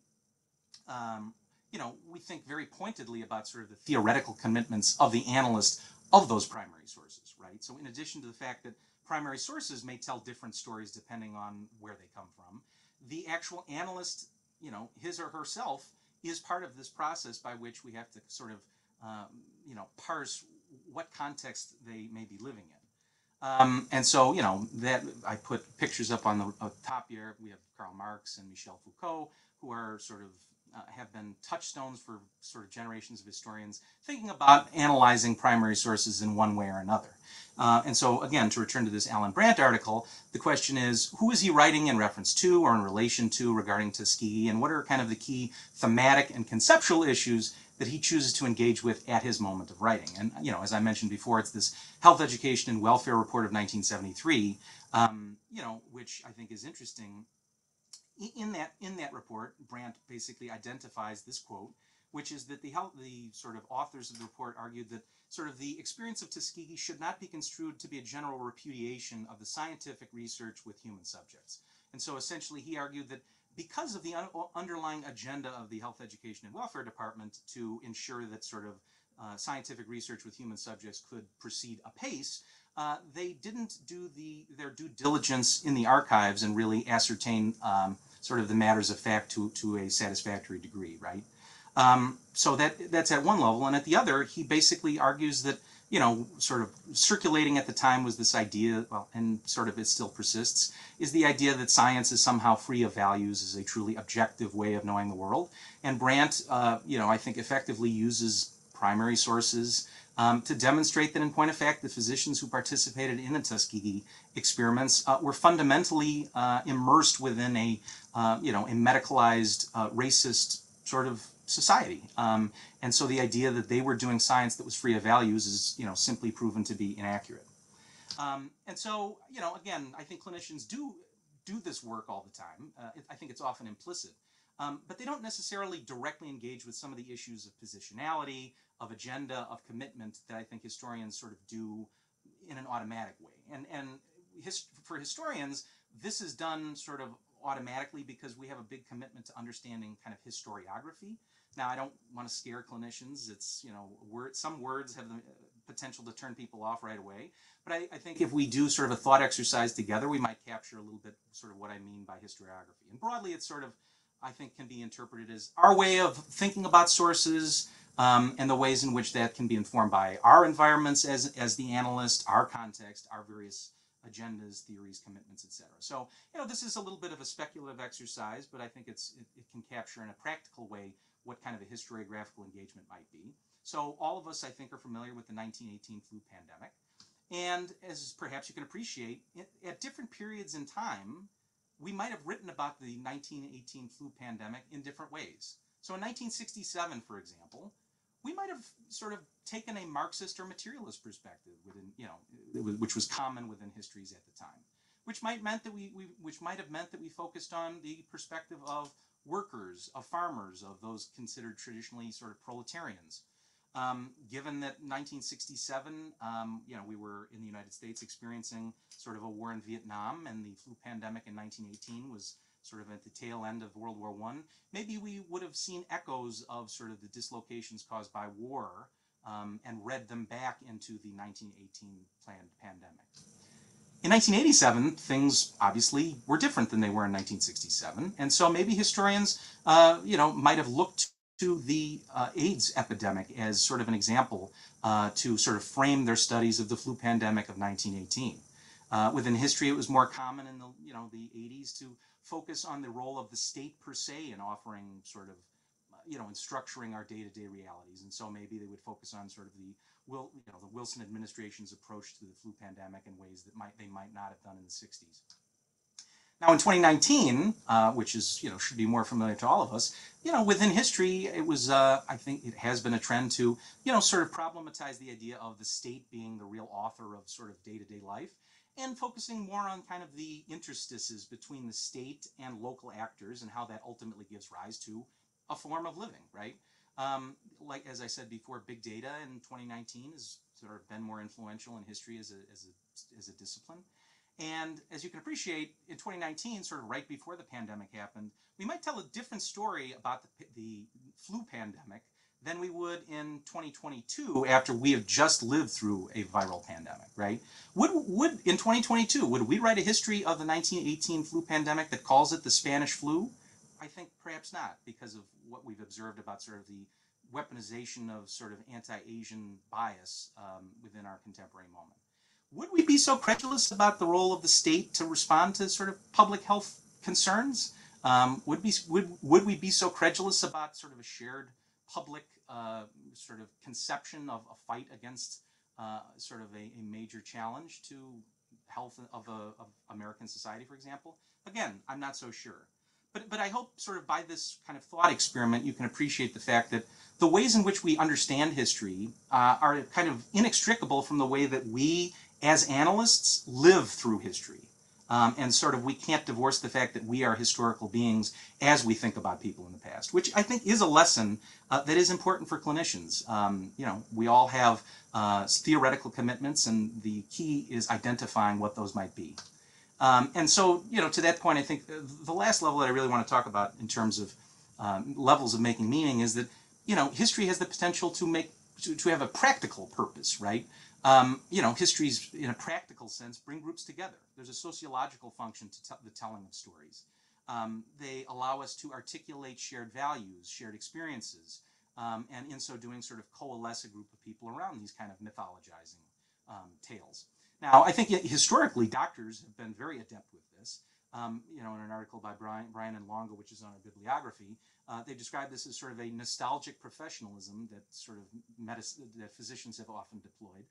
um, you know, we think very pointedly about sort of the theoretical commitments of the analyst of those primary sources, right? So in addition to the fact that primary sources may tell different stories depending on where they come from, the actual analyst, you know, his or herself is part of this process by which we have to sort of, um, you know, parse what context they may be living in. Um, and so, you know, that I put pictures up on the uh, top here. We have Karl Marx and Michel Foucault, who are sort of uh, have been touchstones for sort of generations of historians thinking about analyzing primary sources in one way or another. Uh, and so, again, to return to this Allan Brandt article, the question is who is he writing in reference to or in relation to regarding Tuskegee, and what are kind of the key thematic and conceptual issues that he chooses to engage with at his moment of writing? And, you know, as I mentioned before, it's this Health, Education, and Welfare Report of 1973, um, you know, which I think is interesting in that in that report, Brandt basically identifies this quote, which is that the health, the sort of authors of the report argued that sort of the experience of Tuskegee should not be construed to be a general repudiation of the scientific research with human subjects. And so essentially, he argued that because of the un underlying agenda of the Health, Education, and Welfare Department to ensure that sort of uh, scientific research with human subjects could proceed apace, uh, they didn't do the their due diligence in the archives and really ascertain um, sort of the matters of fact to, to a satisfactory degree, right? Um, so that that's at one level, and at the other, he basically argues that you know, sort of circulating at the time was this idea, well, and sort of it still persists, is the idea that science is somehow free of values, is a truly objective way of knowing the world. And Brandt, uh, you know, I think effectively uses primary sources um, to demonstrate that in point of fact, the physicians who participated in the Tuskegee experiments uh, were fundamentally uh, immersed within a, uh, you know, a medicalized, uh, racist sort of society. Um, and so the idea that they were doing science that was free of values is, you know, simply proven to be inaccurate. Um, and so, you know, again, I think clinicians do do this work all the time. Uh, I think it's often implicit. Um, but they don't necessarily directly engage with some of the issues of positionality, of agenda, of commitment that I think historians sort of do in an automatic way. And, and for historians, this is done sort of automatically because we have a big commitment to understanding kind of historiography. Now, I don't want to scare clinicians. It's, you know, word, some words have the potential to turn people off right away. But I, I, think if we do sort of a thought exercise together, we might capture a little bit sort of what I mean by historiography. And broadly, it's sort of I think can be interpreted as our way of thinking about sources um, and the ways in which that can be informed by our environments as, as the analyst, our context, our various agendas, theories, commitments, etc. So, you know, this is a little bit of a speculative exercise, but I think it's it, it can capture in a practical way what kind of a historiographical engagement might be. So all of us, I think, are familiar with the 1918 flu pandemic. And as perhaps you can appreciate, at different periods in time, we might have written about the 1918 flu pandemic in different ways. So in 1967, for example, we might have sort of taken a Marxist or materialist perspective within, you know, which was common within histories at the time, which might meant that we, we which might have meant that we focused on the perspective of workers, of farmers, of those considered traditionally sort of proletarians. Um, given that 1967, um, you know, we were in the United States experiencing sort of a war in Vietnam, and the flu pandemic in 1918 was sort of at the tail end of World War One. Maybe we would have seen echoes of sort of the dislocations caused by war um, and read them back into the 1918 planned pandemic. In 1987, things obviously were different than they were in 1967, and so maybe historians, uh, you know, might have looked to the uh, AIDS epidemic as sort of an example uh, to sort of frame their studies of the flu pandemic of 1918. Uh, within history, it was more common in the you know the 80s to focus on the role of the state per se in offering sort of you know in structuring our day-to-day realities, and so maybe they would focus on sort of the will you know the Wilson administration's approach to the flu pandemic in ways that might they might not have done in the 60s. Now in 2019, uh, which is, you know, should be more familiar to all of us, you know, within history, it was, uh, I think it has been a trend to, you know, sort of problematize the idea of the state being the real author of sort of day-to-day -day life and focusing more on kind of the interstices between the state and local actors and how that ultimately gives rise to a form of living, right? Um, like, as I said before, big data in 2019 has sort of been more influential in history as a, as a, as a discipline. And as you can appreciate, in 2019, sort of right before the pandemic happened, we might tell a different story about the, the flu pandemic than we would in 2022 after we have just lived through a viral pandemic, right? Would, would in 2022, would we write a history of the 1918 flu pandemic that calls it the Spanish flu? I think perhaps not because of what we've observed about sort of the weaponization of sort of anti-Asian bias um, within our contemporary moment would we be so credulous about the role of the state to respond to sort of public health concerns? Um, would be would would we be so credulous about sort of a shared public uh, sort of conception of a fight against uh, sort of a, a major challenge to health of, a, of American society, for example? Again, I'm not so sure. But, but I hope sort of by this kind of thought experiment, you can appreciate the fact that the ways in which we understand history uh, are kind of inextricable from the way that we as analysts live through history. Um, and sort of we can't divorce the fact that we are historical beings as we think about people in the past, which I think is a lesson uh, that is important for clinicians. Um, you know, we all have uh, theoretical commitments, and the key is identifying what those might be. Um, and so, you know, to that point, I think the last level that I really want to talk about in terms of um, levels of making meaning is that, you know, history has the potential to make to, to have a practical purpose, right? Um, you know, histories in a practical sense bring groups together. There's a sociological function to te- the telling of stories. Um, they allow us to articulate shared values, shared experiences, um, and in so doing, sort of coalesce a group of people around these kind of mythologizing um, tales. Now, I think historically, doctors have been very adept with this. Um, you know, in an article by Brian, Brian and Longo, which is on a bibliography, uh, they describe this as sort of a nostalgic professionalism that sort of medicine, that physicians have often deployed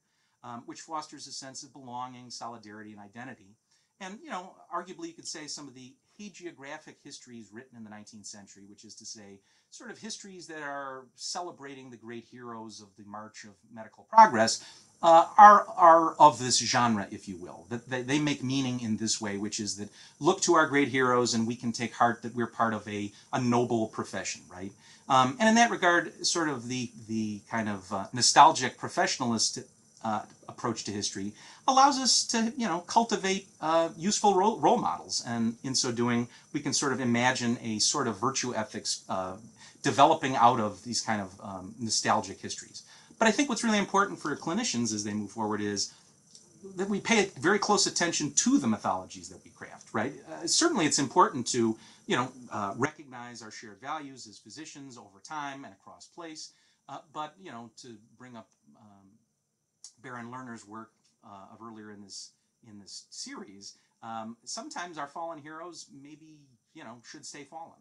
um, which fosters a sense of belonging, solidarity, and identity. And, you know, arguably you could say some of the hagiographic histories written in the 19th century, which is to say, sort of histories that are celebrating the great heroes of the march of medical progress, uh, are, are of this genre, if you will. That they, they make meaning in this way, which is that look to our great heroes and we can take heart that we're part of a, a noble profession, right? Um, and in that regard, sort of the, the kind of uh, nostalgic professionalist uh, approach to history allows us to you know cultivate uh, useful role, role, models and in so doing we can sort of imagine a sort of virtue ethics uh, developing out of these kind of um, nostalgic histories but i think what's really important for clinicians as they move forward is that we pay very close attention to the mythologies that we craft right uh, certainly it's important to you know uh, recognize our shared values as physicians over time and across place uh, but you know to bring up um, Barron Lerner's work uh, of earlier in this in this series, um, sometimes our fallen heroes maybe you know should stay fallen.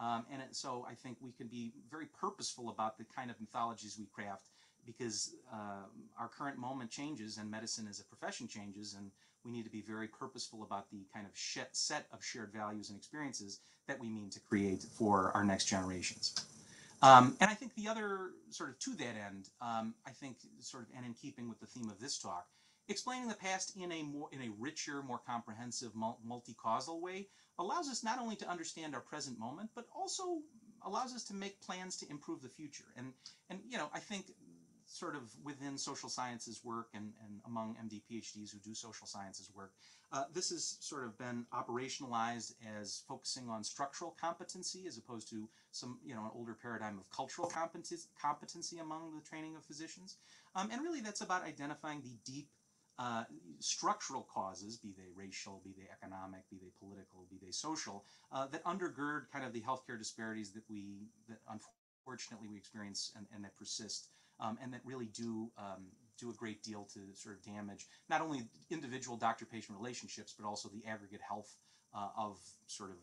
Um, and it, so I think we can be very purposeful about the kind of mythologies we craft because uh, our current moment changes and medicine as a profession changes, and we need to be very purposeful about the kind of set of shared values and experiences that we mean to create for our next generations. Um, and I think the other sort of to that end, um, I think sort of and in keeping with the theme of this talk, explaining the past in a more in a richer, more comprehensive, multi-causal way allows us not only to understand our present moment, but also allows us to make plans to improve the future. And and you know, I think sort of within social sciences work and, and among MD PhDs who do social sciences work, uh, this has sort of been operationalized as focusing on structural competency as opposed to some, you know, an older paradigm of cultural competency, competency among the training of physicians. Um, and really that's about identifying the deep uh, structural causes, be they racial, be they economic, be they political, be they social, uh, that undergird kind of the healthcare disparities that we, that unfortunately we experience and, and that persist um, and that really do um, do a great deal to sort of damage not only individual doctor-patient relationships, but also the aggregate health uh, of sort of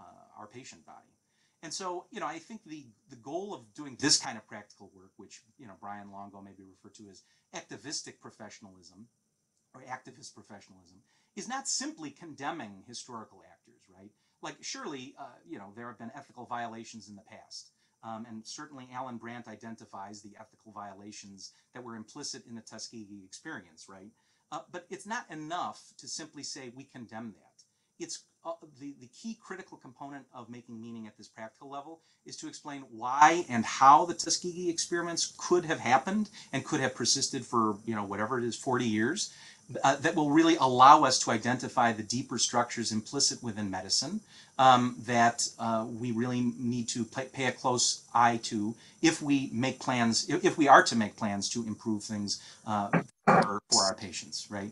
uh, our patient body. And so, you know, I think the, the goal of doing this kind of practical work, which, you know, Brian Longo maybe referred to as activistic professionalism or activist professionalism, is not simply condemning historical actors, right? Like, surely, uh, you know, there have been ethical violations in the past. Um, and certainly Allan Brandt identifies the ethical violations that were implicit in the Tuskegee experience, right? Uh, but it's not enough to simply say we condemn that. It's uh, the, the key critical component of making meaning at this practical level is to explain why and how the Tuskegee experiments could have happened and could have persisted for, you know, whatever it is, 40 years, uh, that will really allow us to identify the deeper structures implicit within medicine um, that uh, we really need to pay, pay, a close eye to if we make plans, if, if we are to make plans to improve things uh, for, for, our patients, right?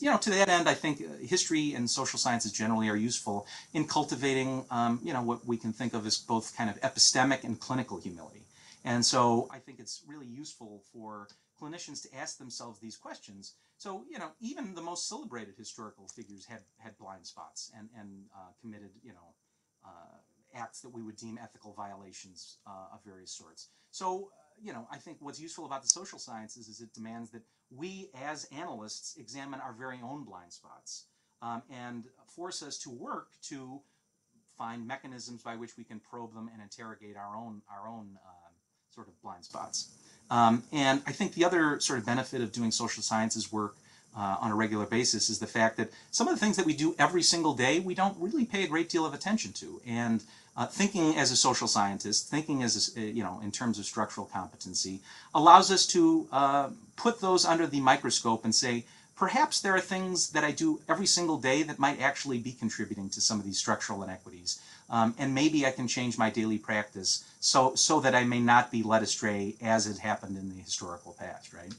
You know, to that end, I think uh, history and social sciences generally are useful in cultivating, um, you know, what we can think of as both kind of epistemic and clinical humility. And so I think it's really useful for clinicians to ask themselves these questions. So, you know, even the most celebrated historical figures had, had blind spots and, and uh, committed, you know, uh, acts that we would deem ethical violations uh, of various sorts. So, uh, you know, I think what's useful about the social sciences is it demands that we as analysts examine our very own blind spots um, and force us to work to find mechanisms by which we can probe them and interrogate our own our own uh, sort of blind spots. Um, and I think the other sort of benefit of doing social sciences work uh, on a regular basis is the fact that some of the things that we do every single day we don't really pay a great deal of attention to. And uh, thinking as a social scientist, thinking as a, you know in terms of structural competency, allows us to uh, put those under the microscope and say, perhaps there are things that I do every single day that might actually be contributing to some of these structural inequities. Um, and maybe I can change my daily practice so, so that I may not be led astray as it happened in the historical past, right?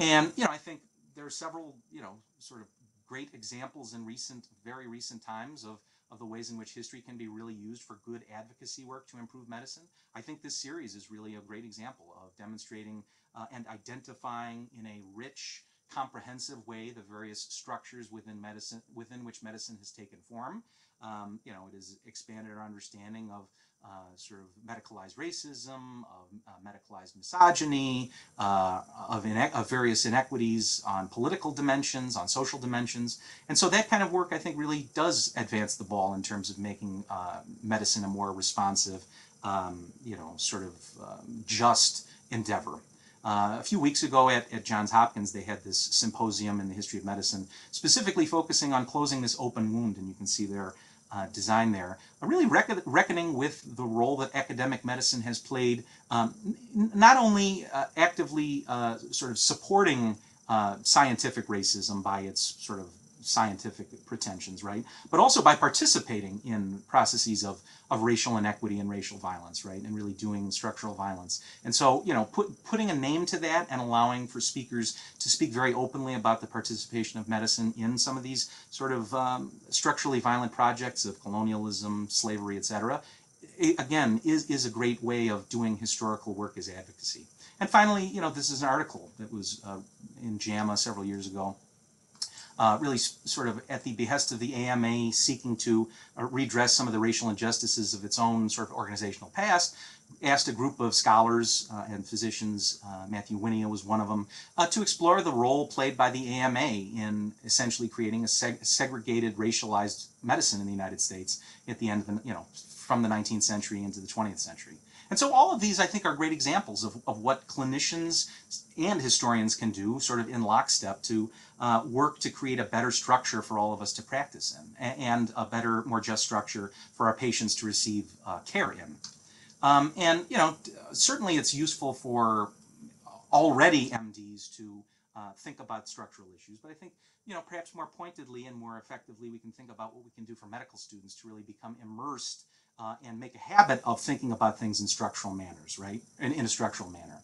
And, you know, I think there are several, you know, sort of great examples in recent, very recent times of, of the ways in which history can be really used for good advocacy work to improve medicine. I think this series is really a great example of demonstrating uh, and identifying in a rich, comprehensive way the various structures within medicine within which medicine has taken form. Um, you know, it has expanded our understanding of uh, sort of medicalized racism, of uh, medicalized misogyny, uh, of, of, various inequities on political dimensions, on social dimensions. And so that kind of work, I think, really does advance the ball in terms of making uh, medicine a more responsive, um, you know, sort of um, just endeavor. Uh, a few weeks ago at, at Johns Hopkins, they had this symposium in the history of medicine, specifically focusing on closing this open wound. And you can see their uh, design there, really reckon, reckoning with the role that academic medicine has played, um, not only uh, actively uh, sort of supporting uh, scientific racism by its sort of scientific pretensions, right? But also by participating in processes of, of racial inequity and racial violence, right? And really doing structural violence. And so, you know, put, putting a name to that and allowing for speakers to speak very openly about the participation of medicine in some of these sort of um, structurally violent projects of colonialism, slavery, etc., again, is, is a great way of doing historical work as advocacy. And finally, you know, this is an article that was uh, in JAMA several years ago uh, really sort of at the behest of the AMA seeking to uh, redress some of the racial injustices of its own sort of organizational past, asked a group of scholars uh, and physicians, uh, Matthew Wynia was one of them, uh, to explore the role played by the AMA in essentially creating a seg segregated, racialized medicine in the United States at the end of the, you know, from the 19th century into the 20th century. And so all of these, I think, are great examples of, of what clinicians and historians can do sort of in lockstep to uh, work to create a better structure for all of us to practice in and a better, more just structure for our patients to receive uh, care in. Um, and, you know, certainly it's useful for already MDs to uh, think about structural issues, but I think, you know, perhaps more pointedly and more effectively, we can think about what we can do for medical students to really become immersed uh, and make a habit of thinking about things in structural manners, right? In, in a structural manner.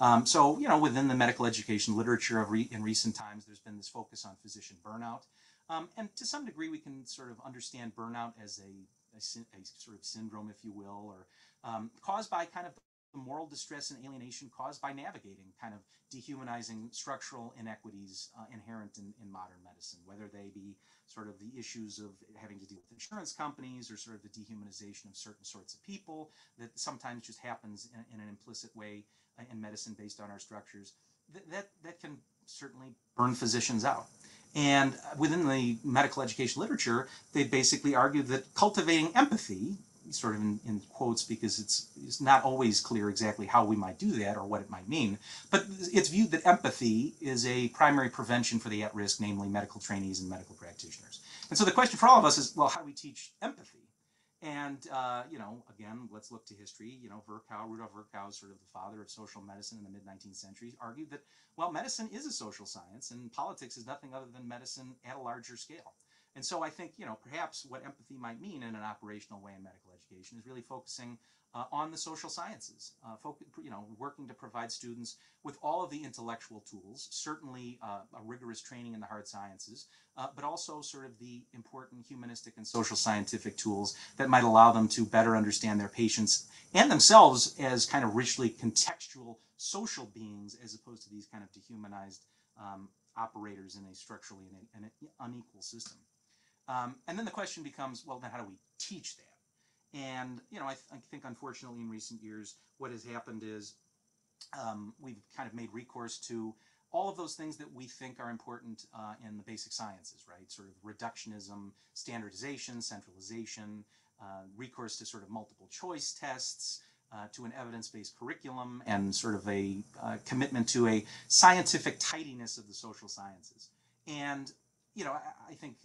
Um, so, you know, within the medical education literature re in recent times, there's been this focus on physician burnout. Um, and to some degree, we can sort of understand burnout as a, a, a sort of syndrome, if you will, or um, caused by kind of the moral distress and alienation caused by navigating kind of dehumanizing structural inequities uh, inherent in, in modern medicine, whether they be sort of the issues of having to deal with insurance companies or sort of the dehumanization of certain sorts of people that sometimes just happens in, in an implicit way uh, in medicine based on our structures. Th that, that can certainly burn physicians out. And within the medical education literature, they basically argue that cultivating empathy sort of in, in, quotes because it's, it's not always clear exactly how we might do that or what it might mean. But it's viewed that empathy is a primary prevention for the at-risk, namely medical trainees and medical practitioners. And so the question for all of us is, well, how do we teach empathy? And, uh, you know, again, let's look to history. You know, Virchow, Rudolf Virchow, sort of the father of social medicine in the mid-19th century, argued that, well, medicine is a social science and politics is nothing other than medicine at a larger scale. And so I think, you know, perhaps what empathy might mean in an operational way in medical education is really focusing uh, on the social sciences, uh, you know, working to provide students with all of the intellectual tools, certainly uh, a rigorous training in the hard sciences, uh, but also sort of the important humanistic and social scientific tools that might allow them to better understand their patients and themselves as kind of richly contextual social beings as opposed to these kind of dehumanized um, operators in a structurally an, an unequal system. Um, and then the question becomes, well, then how do we teach that? And you know, I, th- I think unfortunately in recent years, what has happened is um, we've kind of made recourse to all of those things that we think are important uh, in the basic sciences, right? Sort of reductionism, standardization, centralization, uh, recourse to sort of multiple choice tests, uh, to an evidence-based curriculum, and sort of a uh, commitment to a scientific tidiness of the social sciences. And you know, I, I think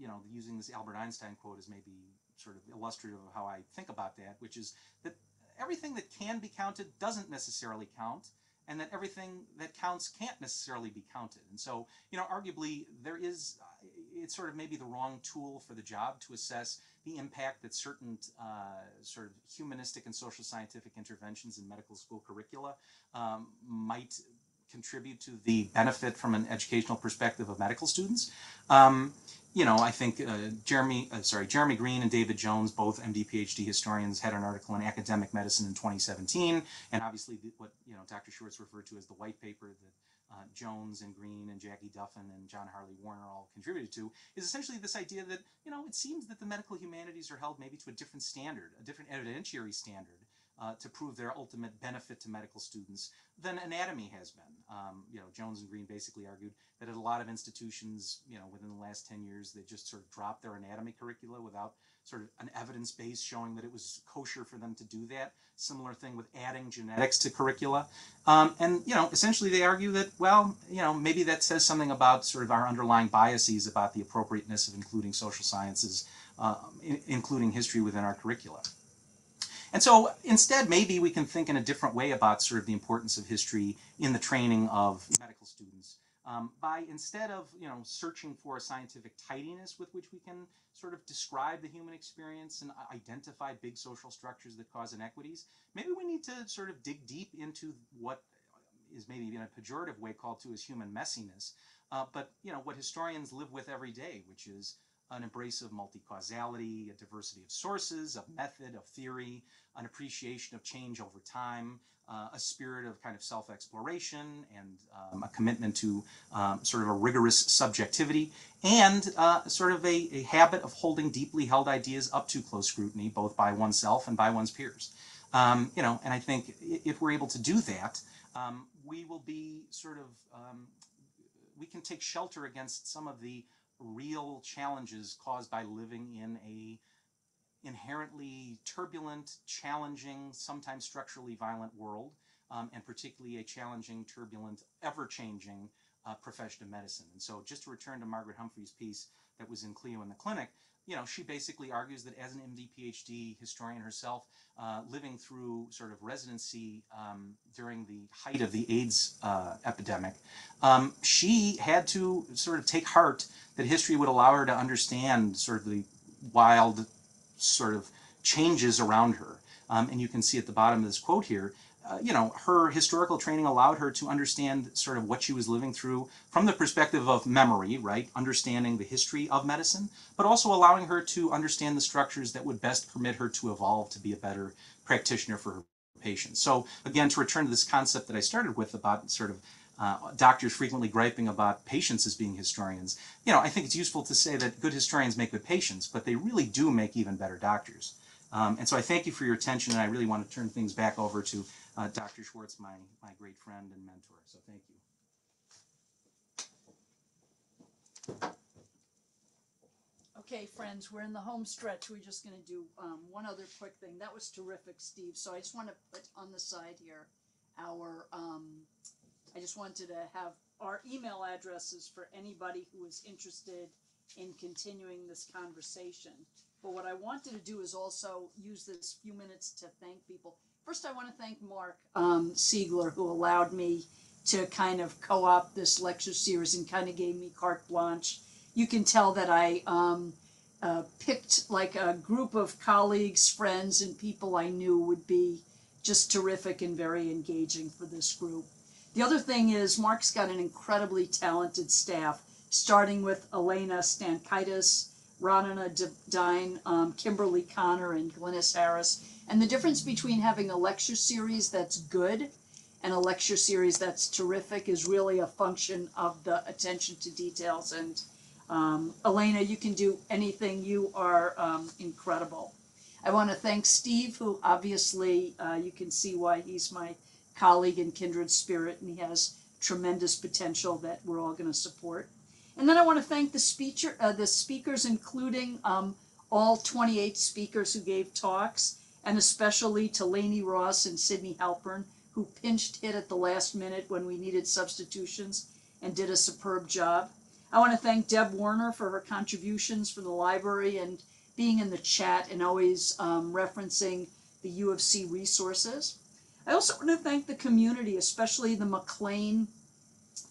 you know, using this Albert Einstein quote is maybe sort of illustrative of how I think about that, which is that everything that can be counted doesn't necessarily count, and that everything that counts can't necessarily be counted. And so, you know, arguably there is, uh, it's sort of maybe the wrong tool for the job to assess the impact that certain uh, sort of humanistic and social scientific interventions in medical school curricula um, might contribute to the benefit from an educational perspective of medical students. Um, you know, I think uh, Jeremy, uh, sorry, Jeremy Greene and David Jones, both MD PhD historians, had an article in Academic Medicine in 2017, and obviously the, what you know Dr. Schwartz referred to as the white paper that uh, Jones and Greene and Jackie Duffin and John Harley Warner all contributed to is essentially this idea that you know it seems that the medical humanities are held maybe to a different standard, a different evidentiary standard. Uh, to prove their ultimate benefit to medical students than anatomy has been. Um, you know, Jones and Greene basically argued that at a lot of institutions, you know, within the last 10 years, they just sort of dropped their anatomy curricula without sort of an evidence base showing that it was kosher for them to do that. Similar thing with adding genetics to curricula. Um, and, you know, essentially they argue that, well, you know, maybe that says something about sort of our underlying biases about the appropriateness of including social sciences, uh, in, including history within our curricula. And so instead, maybe we can think in a different way about sort of the importance of history in the training of medical students. Um, by instead of you know searching for a scientific tidiness with which we can sort of describe the human experience and identify big social structures that cause inequities, maybe we need to sort of dig deep into what is maybe in a pejorative way called to as human messiness, uh, but you know what historians live with every day, which is an embrace of multi-causality, a diversity of sources, of method, of theory, an appreciation of change over time, uh, a spirit of kind of self-exploration and um, a commitment to um, sort of a rigorous subjectivity, and uh, sort of a, a, habit of holding deeply held ideas up to close scrutiny, both by oneself and by one's peers. Um, you know, and I think if we're able to do that, um, we will be sort of, um, we can take shelter against some of the real challenges caused by living in a inherently turbulent, challenging, sometimes structurally violent world, um, and particularly a challenging, turbulent, ever-changing uh, profession of medicine. And so just to return to Margaret Humphrey's piece that was in Clio in the clinic, you know, she basically argues that as an MD PhD historian herself, uh, living through sort of residency um, during the height of the AIDS uh, epidemic, um, she had to sort of take heart that history would allow her to understand sort of the wild sort of changes around her. Um, and you can see at the bottom of this quote here, uh, you know, her historical training allowed her to understand sort of what she was living through from the perspective of memory, right? Understanding the history of medicine, but also allowing her to understand the structures that would best permit her to evolve to be a better practitioner for her patients. So again, to return to this concept that I started with about sort of uh, doctors frequently griping about patients as being historians. You know, I think it's useful to say that good historians make good patients, but they really do make even better doctors. Um, and so I thank you for your attention, and I really want to turn things back over to uh, Dr. Schwartz, my, my great friend and mentor. So thank you. Okay, friends, we're in the home stretch. We're just gonna do, um, one other quick thing. That was terrific, Steve. So I just wanna put on the side here our, um, I just wanted to have our email addresses for anybody who is interested in continuing this conversation. But what I wanted to do is also use this few minutes to thank people. First, I want to thank Mark um, Siegler, who allowed me to kind of co opt this lecture series and kind of gave me carte blanche. You can tell that I um, uh, picked like a group of colleagues, friends, and people I knew would be just terrific and very engaging for this group. The other thing is Mark's got an incredibly talented staff, starting with Elena Stankaitis, Ranana Dine, um, Kimberly Connor, and Glynis Harris. And the difference between having a lecture series that's good and a lecture series that's terrific is really a function of the attention to details. And um, Elena, you can do anything. You are um, incredible. I want to thank Steve, who obviously uh, you can see why he's my colleague and kindred spirit, and he has tremendous potential that we're all going to support. And then I want to thank the speaker, uh, the speakers, including um, all 28 speakers who gave talks, and especially to Lainie Ross and Sydney Halpern, who pinched hit at the last minute when we needed substitutions and did a superb job. I want to thank Deb Warner for her contributions from the library and being in the chat and always um, referencing the U of C resources. I also want to thank the community, especially the MacLean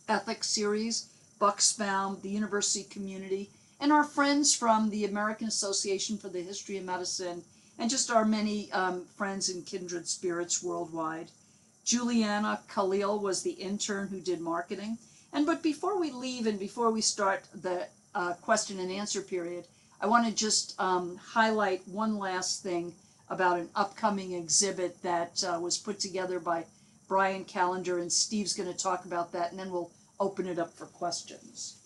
Ethics Series, Bucksbaum, the university community, and our friends from the American Association for the History of Medicine, and just our many um, friends and kindred spirits worldwide. Juliana Khalil was the intern who did marketing. And but before we leave and before we start the uh, question and answer period, I want to just um, highlight one last thing about an upcoming exhibit that uh, was put together by Brian Callender, and Steve's going to talk about that, and then we'll open it up for questions.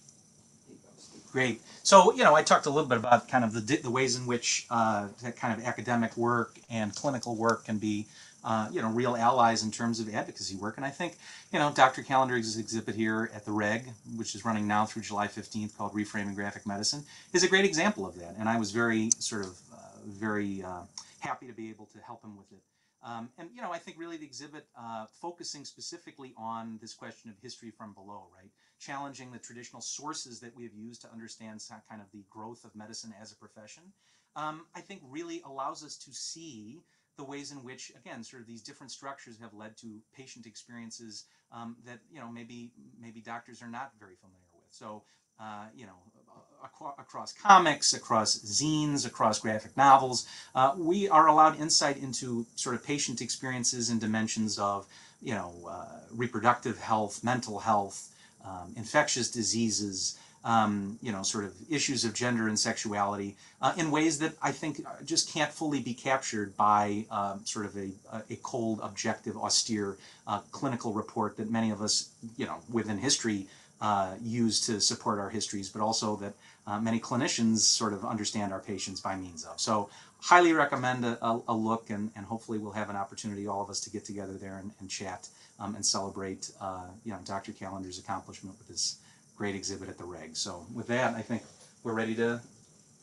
Great. So, you know, I talked a little bit about kind of the, the ways in which uh, kind of academic work and clinical work can be, uh, you know, real allies in terms of advocacy work. And I think, you know, Dr. Callender's exhibit here at the Reg, which is running now through July 15th, called Reframing Graphic Medicine, is a great example of that. And I was very sort of uh, very uh, happy to be able to help him with it. Um, and you know, I think really the exhibit uh, focusing specifically on this question of history from below, right? Challenging the traditional sources that we have used to understand kind of the growth of medicine as a profession, um, I think really allows us to see the ways in which, again, sort of these different structures have led to patient experiences um, that you know maybe maybe doctors are not very familiar with. So uh, you know, across comics, across zines, across graphic novels, uh, we are allowed insight into sort of patient experiences and dimensions of, you know, uh, reproductive health, mental health, um, infectious diseases, um, you know, sort of issues of gender and sexuality uh, in ways that I think just can't fully be captured by um, sort of a, a cold, objective, austere uh, clinical report that many of us, you know, within history uh, use to support our histories, but also that uh, many clinicians sort of understand our patients by means of. So highly recommend a, a, a, look and, and hopefully we'll have an opportunity, all of us, to get together there and, and chat um, and celebrate uh, you know, Dr. Callender's accomplishment with this great exhibit at the Reg. So with that, I think we're ready to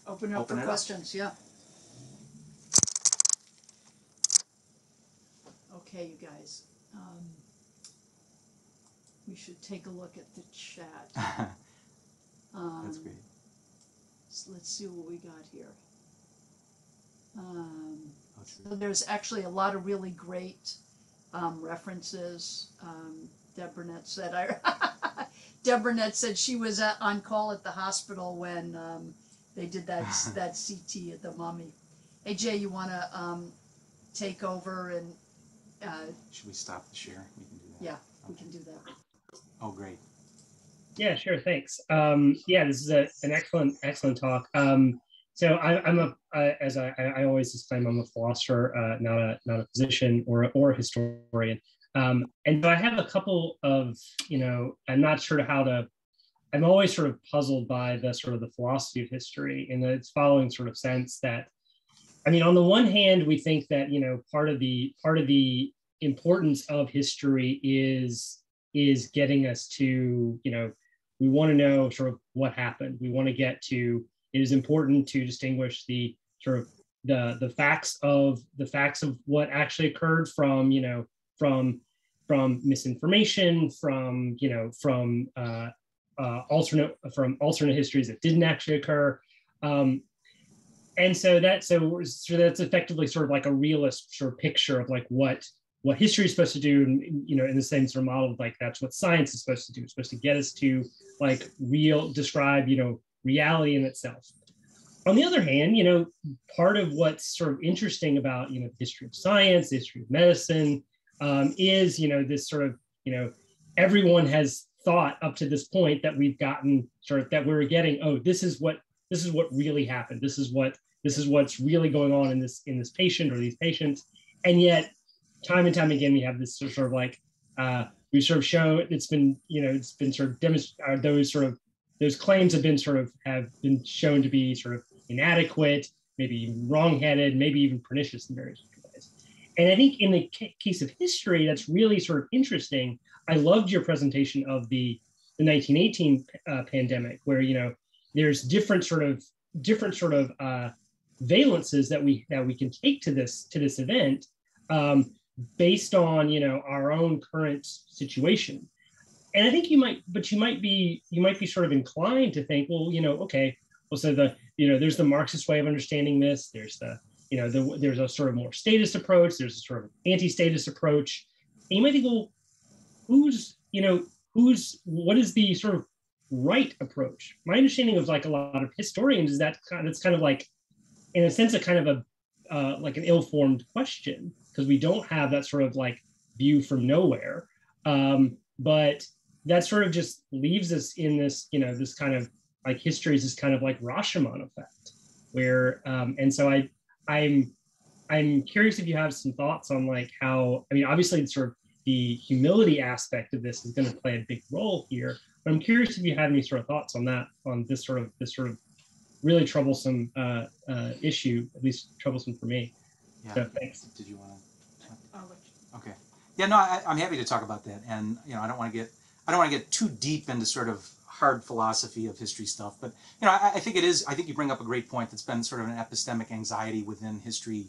Open up Open for it up. questions, yeah. Okay, you guys, um, we should take a look at the chat. Um, That's great. so let's see what we got here. Um, so there's actually a lot of really great um, references. Um, Deb Burnett said, I, Deb Burnett said she was at, on call at the hospital when um, they did that that CT at the mummy. Hey Jay, you want to um, take over and uh, Should we stop the share? We can do that. yeah, we can do that. Oh, great. Yeah, sure. Thanks. Um, yeah, this is a, an excellent, excellent talk. Um, so I, I'm a, uh, as I, I always disclaim, I'm a philosopher, uh, not a not a physician or or a historian. Um, and so I have a couple of, you know, I'm not sure how to. I'm always sort of puzzled by the sort of the philosophy of history in the following sort of sense that, I mean, on the one hand, we think that you know part of the part of the importance of history is is getting us to you know we want to know sort of what happened. We want to get to, it is important to distinguish the sort of the the facts of the facts of what actually occurred from, you know, from from misinformation, from, you know, from uh, uh, alternate from alternate histories that didn't actually occur. Um, and so that so, so that's effectively sort of like a realist sort of picture of like what what history is supposed to do, and you know, in the same sort of model, of like that's what science is supposed to do. It's supposed to get us to like real, describe, you know, reality in itself. On the other hand, you know, part of what's sort of interesting about you know the history of science, the history of medicine, um, is you know this sort of you know everyone has thought up to this point that we've gotten sort of that we're getting oh this is what this is what really happened this is what this is what's really going on in this in this patient or these patients and yet time and time again we have this sort of like uh, we sort of show it's been you know it's been sort of demonstrated uh, those sort of those claims have been sort of have been shown to be sort of inadequate maybe wrongheaded, maybe even pernicious in various ways. And I think in the case of history, that's really sort of interesting. I loved your presentation of the, the 1918 uh, pandemic, where you know there's different sort of different sort of uh, valences that we that we can take to this to this event um, based on you know our own current situation and i think you might but you might be you might be sort of inclined to think well you know okay well so the you know there's the marxist way of understanding this. There's the you know the, there's a sort of more statist approach. There's a sort of anti-statist approach. And you might think well who's you know who's what is the sort of right approach? My understanding of like a lot of historians is that kind of, it's kind of like in a sense a kind of a uh, like an ill-formed question because we don't have that sort of like view from nowhere. Um, but that sort of just leaves us in this you know this kind of like history is this kind of like rashomon effect where um, and so i i'm i'm curious if you have some thoughts on like how i mean obviously sort of the humility aspect of this is going to play a big role here but i'm curious if you have any sort of thoughts on that on this sort of this sort of really troublesome uh, uh, issue, at least troublesome for me. Yeah. So thanks. Did you want to? Okay. Yeah, no, I, I'm happy to talk about that, and you know, I don't want to get I don't want to get too deep into sort of hard philosophy of history stuff, but you know, I, I think it is. I think you bring up a great point. That's been sort of an epistemic anxiety within history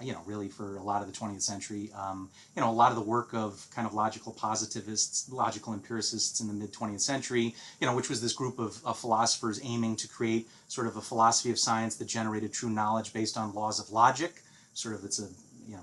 you know, really for a lot of the 20th century. Um, you know, a lot of the work of kind of logical positivists, logical empiricists in the mid 20th century, you know, which was this group of, of, philosophers aiming to create sort of a philosophy of science that generated true knowledge based on laws of logic. Sort of, it's a, you know,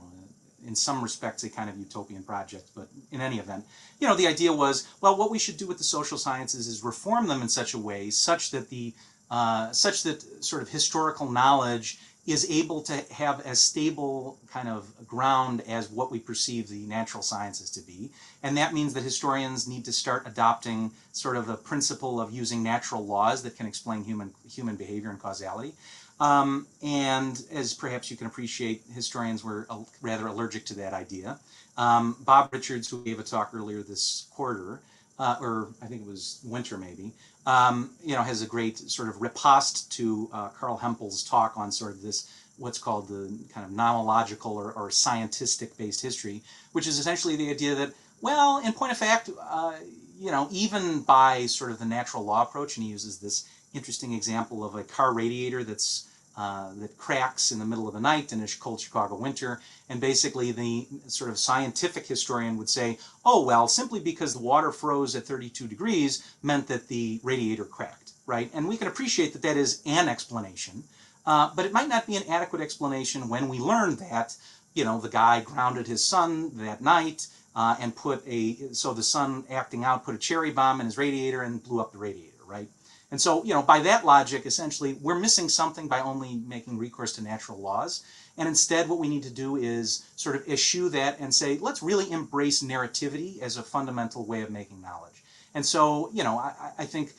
in some respects a kind of utopian project, but in any event, you know, the idea was, well, what we should do with the social sciences is reform them in such a way such that the uh, such that sort of historical knowledge is able to have as stable kind of ground as what we perceive the natural sciences to be. And that means that historians need to start adopting sort of a principle of using natural laws that can explain human, human behavior and causality. Um, and as perhaps you can appreciate, historians were rather allergic to that idea. Um, Bob Richards, who gave a talk earlier this quarter, uh, or I think it was winter maybe, um, you know, has a great sort of riposte to uh, Carl Hempel's talk on sort of this what's called the kind of nomological or, or scientistic based history, which is essentially the idea that, well, in point of fact, uh, you know, even by sort of the natural law approach, and he uses this interesting example of a car radiator that's uh, that cracks in the middle of the night in a cold Chicago winter. And basically, the sort of scientific historian would say, oh, well, simply because the water froze at 32 degrees meant that the radiator cracked, right? And we can appreciate that that is an explanation, uh, but it might not be an adequate explanation when we learn that, you know, the guy grounded his son that night. Uh, and put a so the son acting out put a cherry bomb in his radiator and blew up the radiator right and so, you know, by that logic, essentially, we're missing something by only making recourse to natural laws. And instead, what we need to do is sort of eschew that and say, let's really embrace narrativity as a fundamental way of making knowledge. And so, you know, I, I think,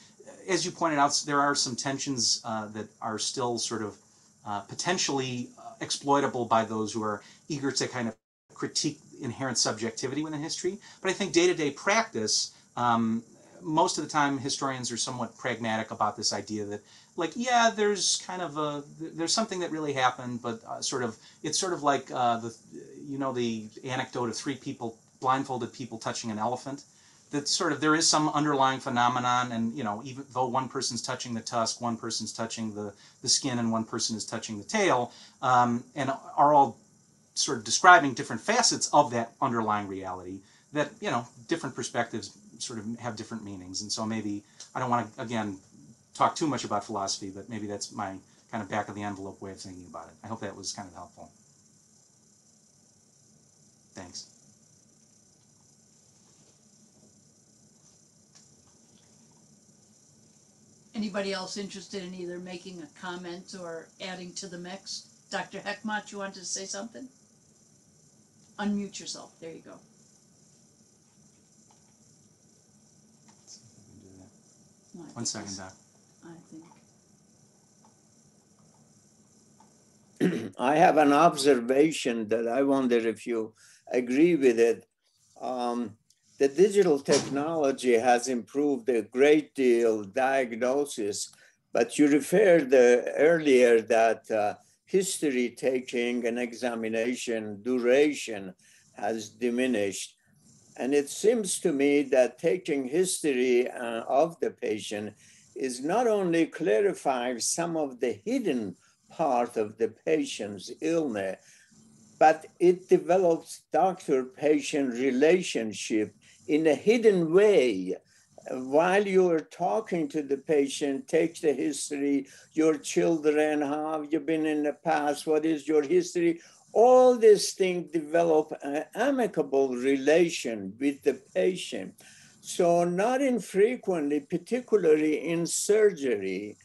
as you pointed out, there are some tensions uh, that are still sort of uh, potentially uh, exploitable by those who are eager to kind of critique inherent subjectivity within history. But I think day to day practice, um, most of the time historians are somewhat pragmatic about this idea that like yeah there's kind of a there's something that really happened but uh, sort of it's sort of like uh, the you know the anecdote of three people blindfolded people touching an elephant that sort of there is some underlying phenomenon and you know even though one person's touching the tusk one person's touching the the skin and one person is touching the tail um, and are all sort of describing different facets of that underlying reality that you know different perspectives sort of have different meanings. And so maybe I don't want to again talk too much about philosophy, but maybe that's my kind of back of the envelope way of thinking about it. I hope that was kind of helpful. Thanks. Anybody else interested in either making a comment or adding to the mix? Dr. Hekmat, you wanted to say something? Unmute yourself. There you go. No, I One think second, this- Doc. I think. I have an observation that I wonder if you agree with it. Um, the digital technology has improved a great deal diagnosis, but you referred uh, earlier that uh, history taking and examination duration has diminished. And it seems to me that taking history uh, of the patient is not only clarifying some of the hidden part of the patient's illness, but it develops doctor-patient relationship in a hidden way. While you're talking to the patient, take the history, your children, how have you been in the past, what is your history? All these things develop an amicable relation with the patient. So not infrequently, particularly in surgery,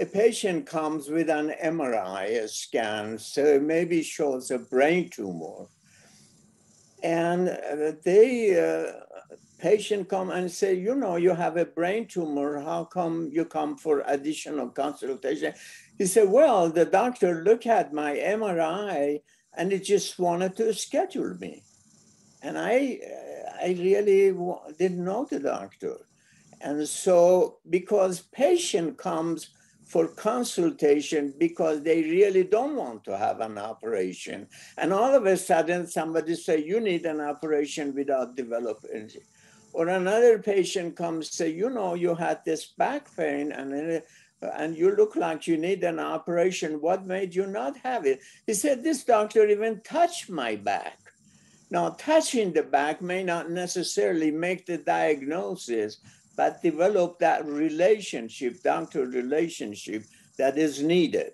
a patient comes with an MRI scan, so maybe shows a brain tumor. And uh, they, uh, patient come and say, you know, you have a brain tumor. How come you come for additional consultation? He said, well, the doctor looked at my MRI and he just wanted to schedule me. And I, I really didn't know the doctor. And so, because patient comes for consultation because they really don't want to have an operation. And all of a sudden somebody say, you need an operation without developing. Or another patient comes say, you know, you had this back pain and, and you look like you need an operation. What made you not have it? He said, this doctor even touched my back. Now, touching the back may not necessarily make the diagnosis, but develop that relationship, doctor relationship that is needed.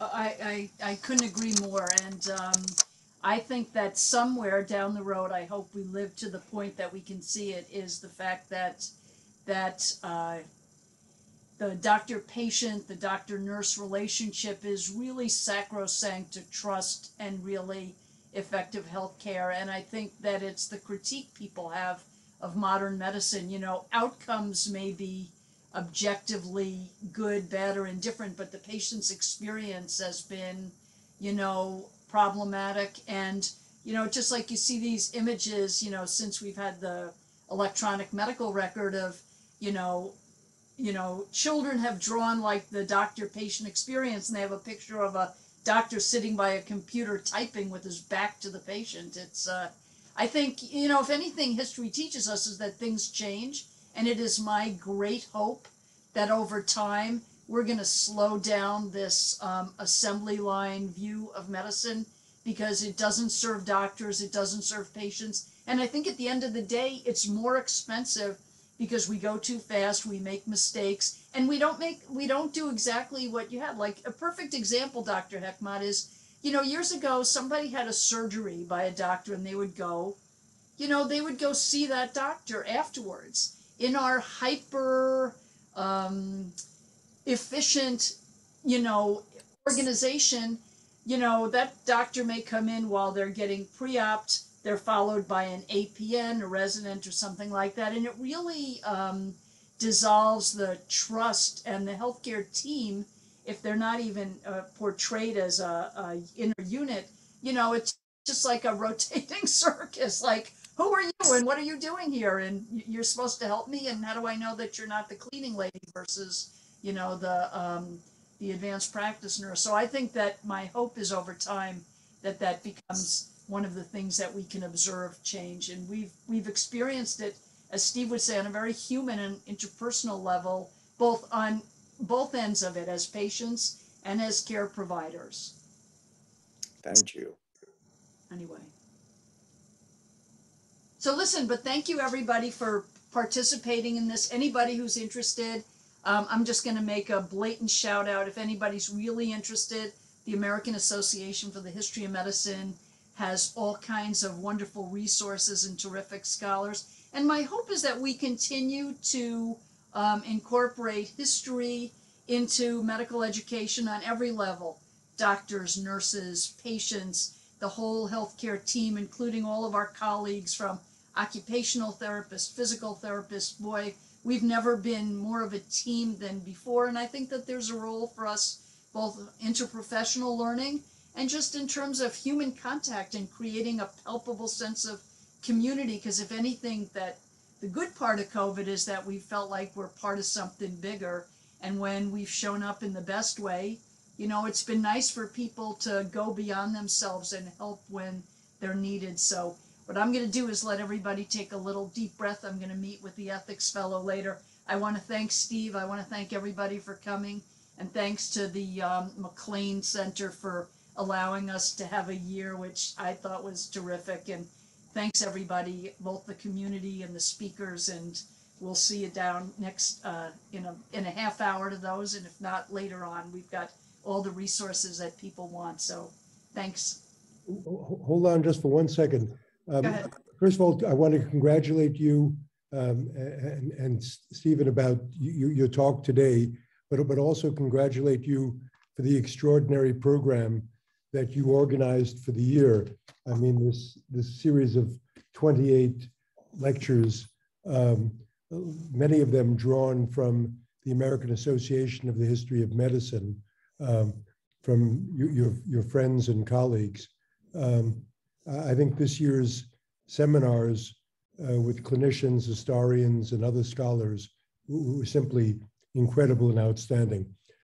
I, I, I couldn't agree more. And um, I think that somewhere down the road, I hope we live to the point that we can see it, is the fact that that uh, the doctor patient, the doctor nurse relationship is really sacrosanct to trust and really effective health care. And I think that it's the critique people have of modern medicine. You know, outcomes may be objectively good, bad, or indifferent, but the patient's experience has been, you know, problematic. And, you know, just like you see these images, you know, since we've had the electronic medical record of, you know, you know, children have drawn like the doctor patient experience and they have a picture of a doctor sitting by a computer typing with his back to the patient. It's uh, I think, you know, if anything history teaches us is that things change. And it is my great hope that over time we're going to slow down this um, assembly line view of medicine because it doesn't serve doctors, it doesn't serve patients. And I think at the end of the day, it's more expensive because we go too fast, we make mistakes, and we don't make we don't do exactly what you had. Like a perfect example, Dr. Hekmat, is you know, years ago, somebody had a surgery by a doctor and they would go, you know, they would go see that doctor afterwards. In our hyper um, efficient, you know, organization, you know, that doctor may come in while they're getting pre opt, they're followed by an APN, a resident, or something like that. And it really um, dissolves the trust and the healthcare team if they're not even uh, portrayed as a, a inner unit, you know, it's just like a rotating circus. Like, who are you and what are you doing here? And you're supposed to help me. And how do I know that you're not the cleaning lady versus, you know, the um, the advanced practice nurse? So I think that my hope is over time that that becomes one of the things that we can observe change. And we've we've experienced it, as Steve would say, on a very human and interpersonal level, both on both ends of it as patients and as care providers. Thank you. Anyway. So listen, but thank you everybody for participating in this. Anybody who's interested, um, I'm just going to make a blatant shout out. If anybody's really interested, the American Association for the History of Medicine has all kinds of wonderful resources and terrific scholars. And my hope is that we continue to um, incorporate history into medical education on every level doctors, nurses, patients, the whole healthcare team, including all of our colleagues from occupational therapists, physical therapists. Boy, we've never been more of a team than before. And I think that there's a role for us both interprofessional learning and just in terms of human contact and creating a palpable sense of community. Because if anything, that the good part of COVID is that we felt like we're part of something bigger. And when we've shown up in the best way, you know, it's been nice for people to go beyond themselves and help when they're needed. So what I'm going to do is let everybody take a little deep breath. I'm going to meet with the ethics fellow later. I want to thank Steve. I want to thank everybody for coming. And thanks to the um, MacLean Center for allowing us to have a year, which I thought was terrific. And thanks everybody, both the community and the speakers. And we'll see you down next uh, in a in a half hour to those, and if not later on, we've got all the resources that people want. So thanks. Hold on just for one second. Um, Go ahead. First of all, I want to congratulate you um, and, and Steven about you, your talk today, but, but also congratulate you for the extraordinary program that you organized for the year. I mean, this, this series of 28 lectures, um, many of them drawn from the American Association of the History of Medicine, um, from your, your, friends and colleagues. Um, I I think this year's seminars uh, with clinicians, historians, and other scholars were simply incredible and outstanding.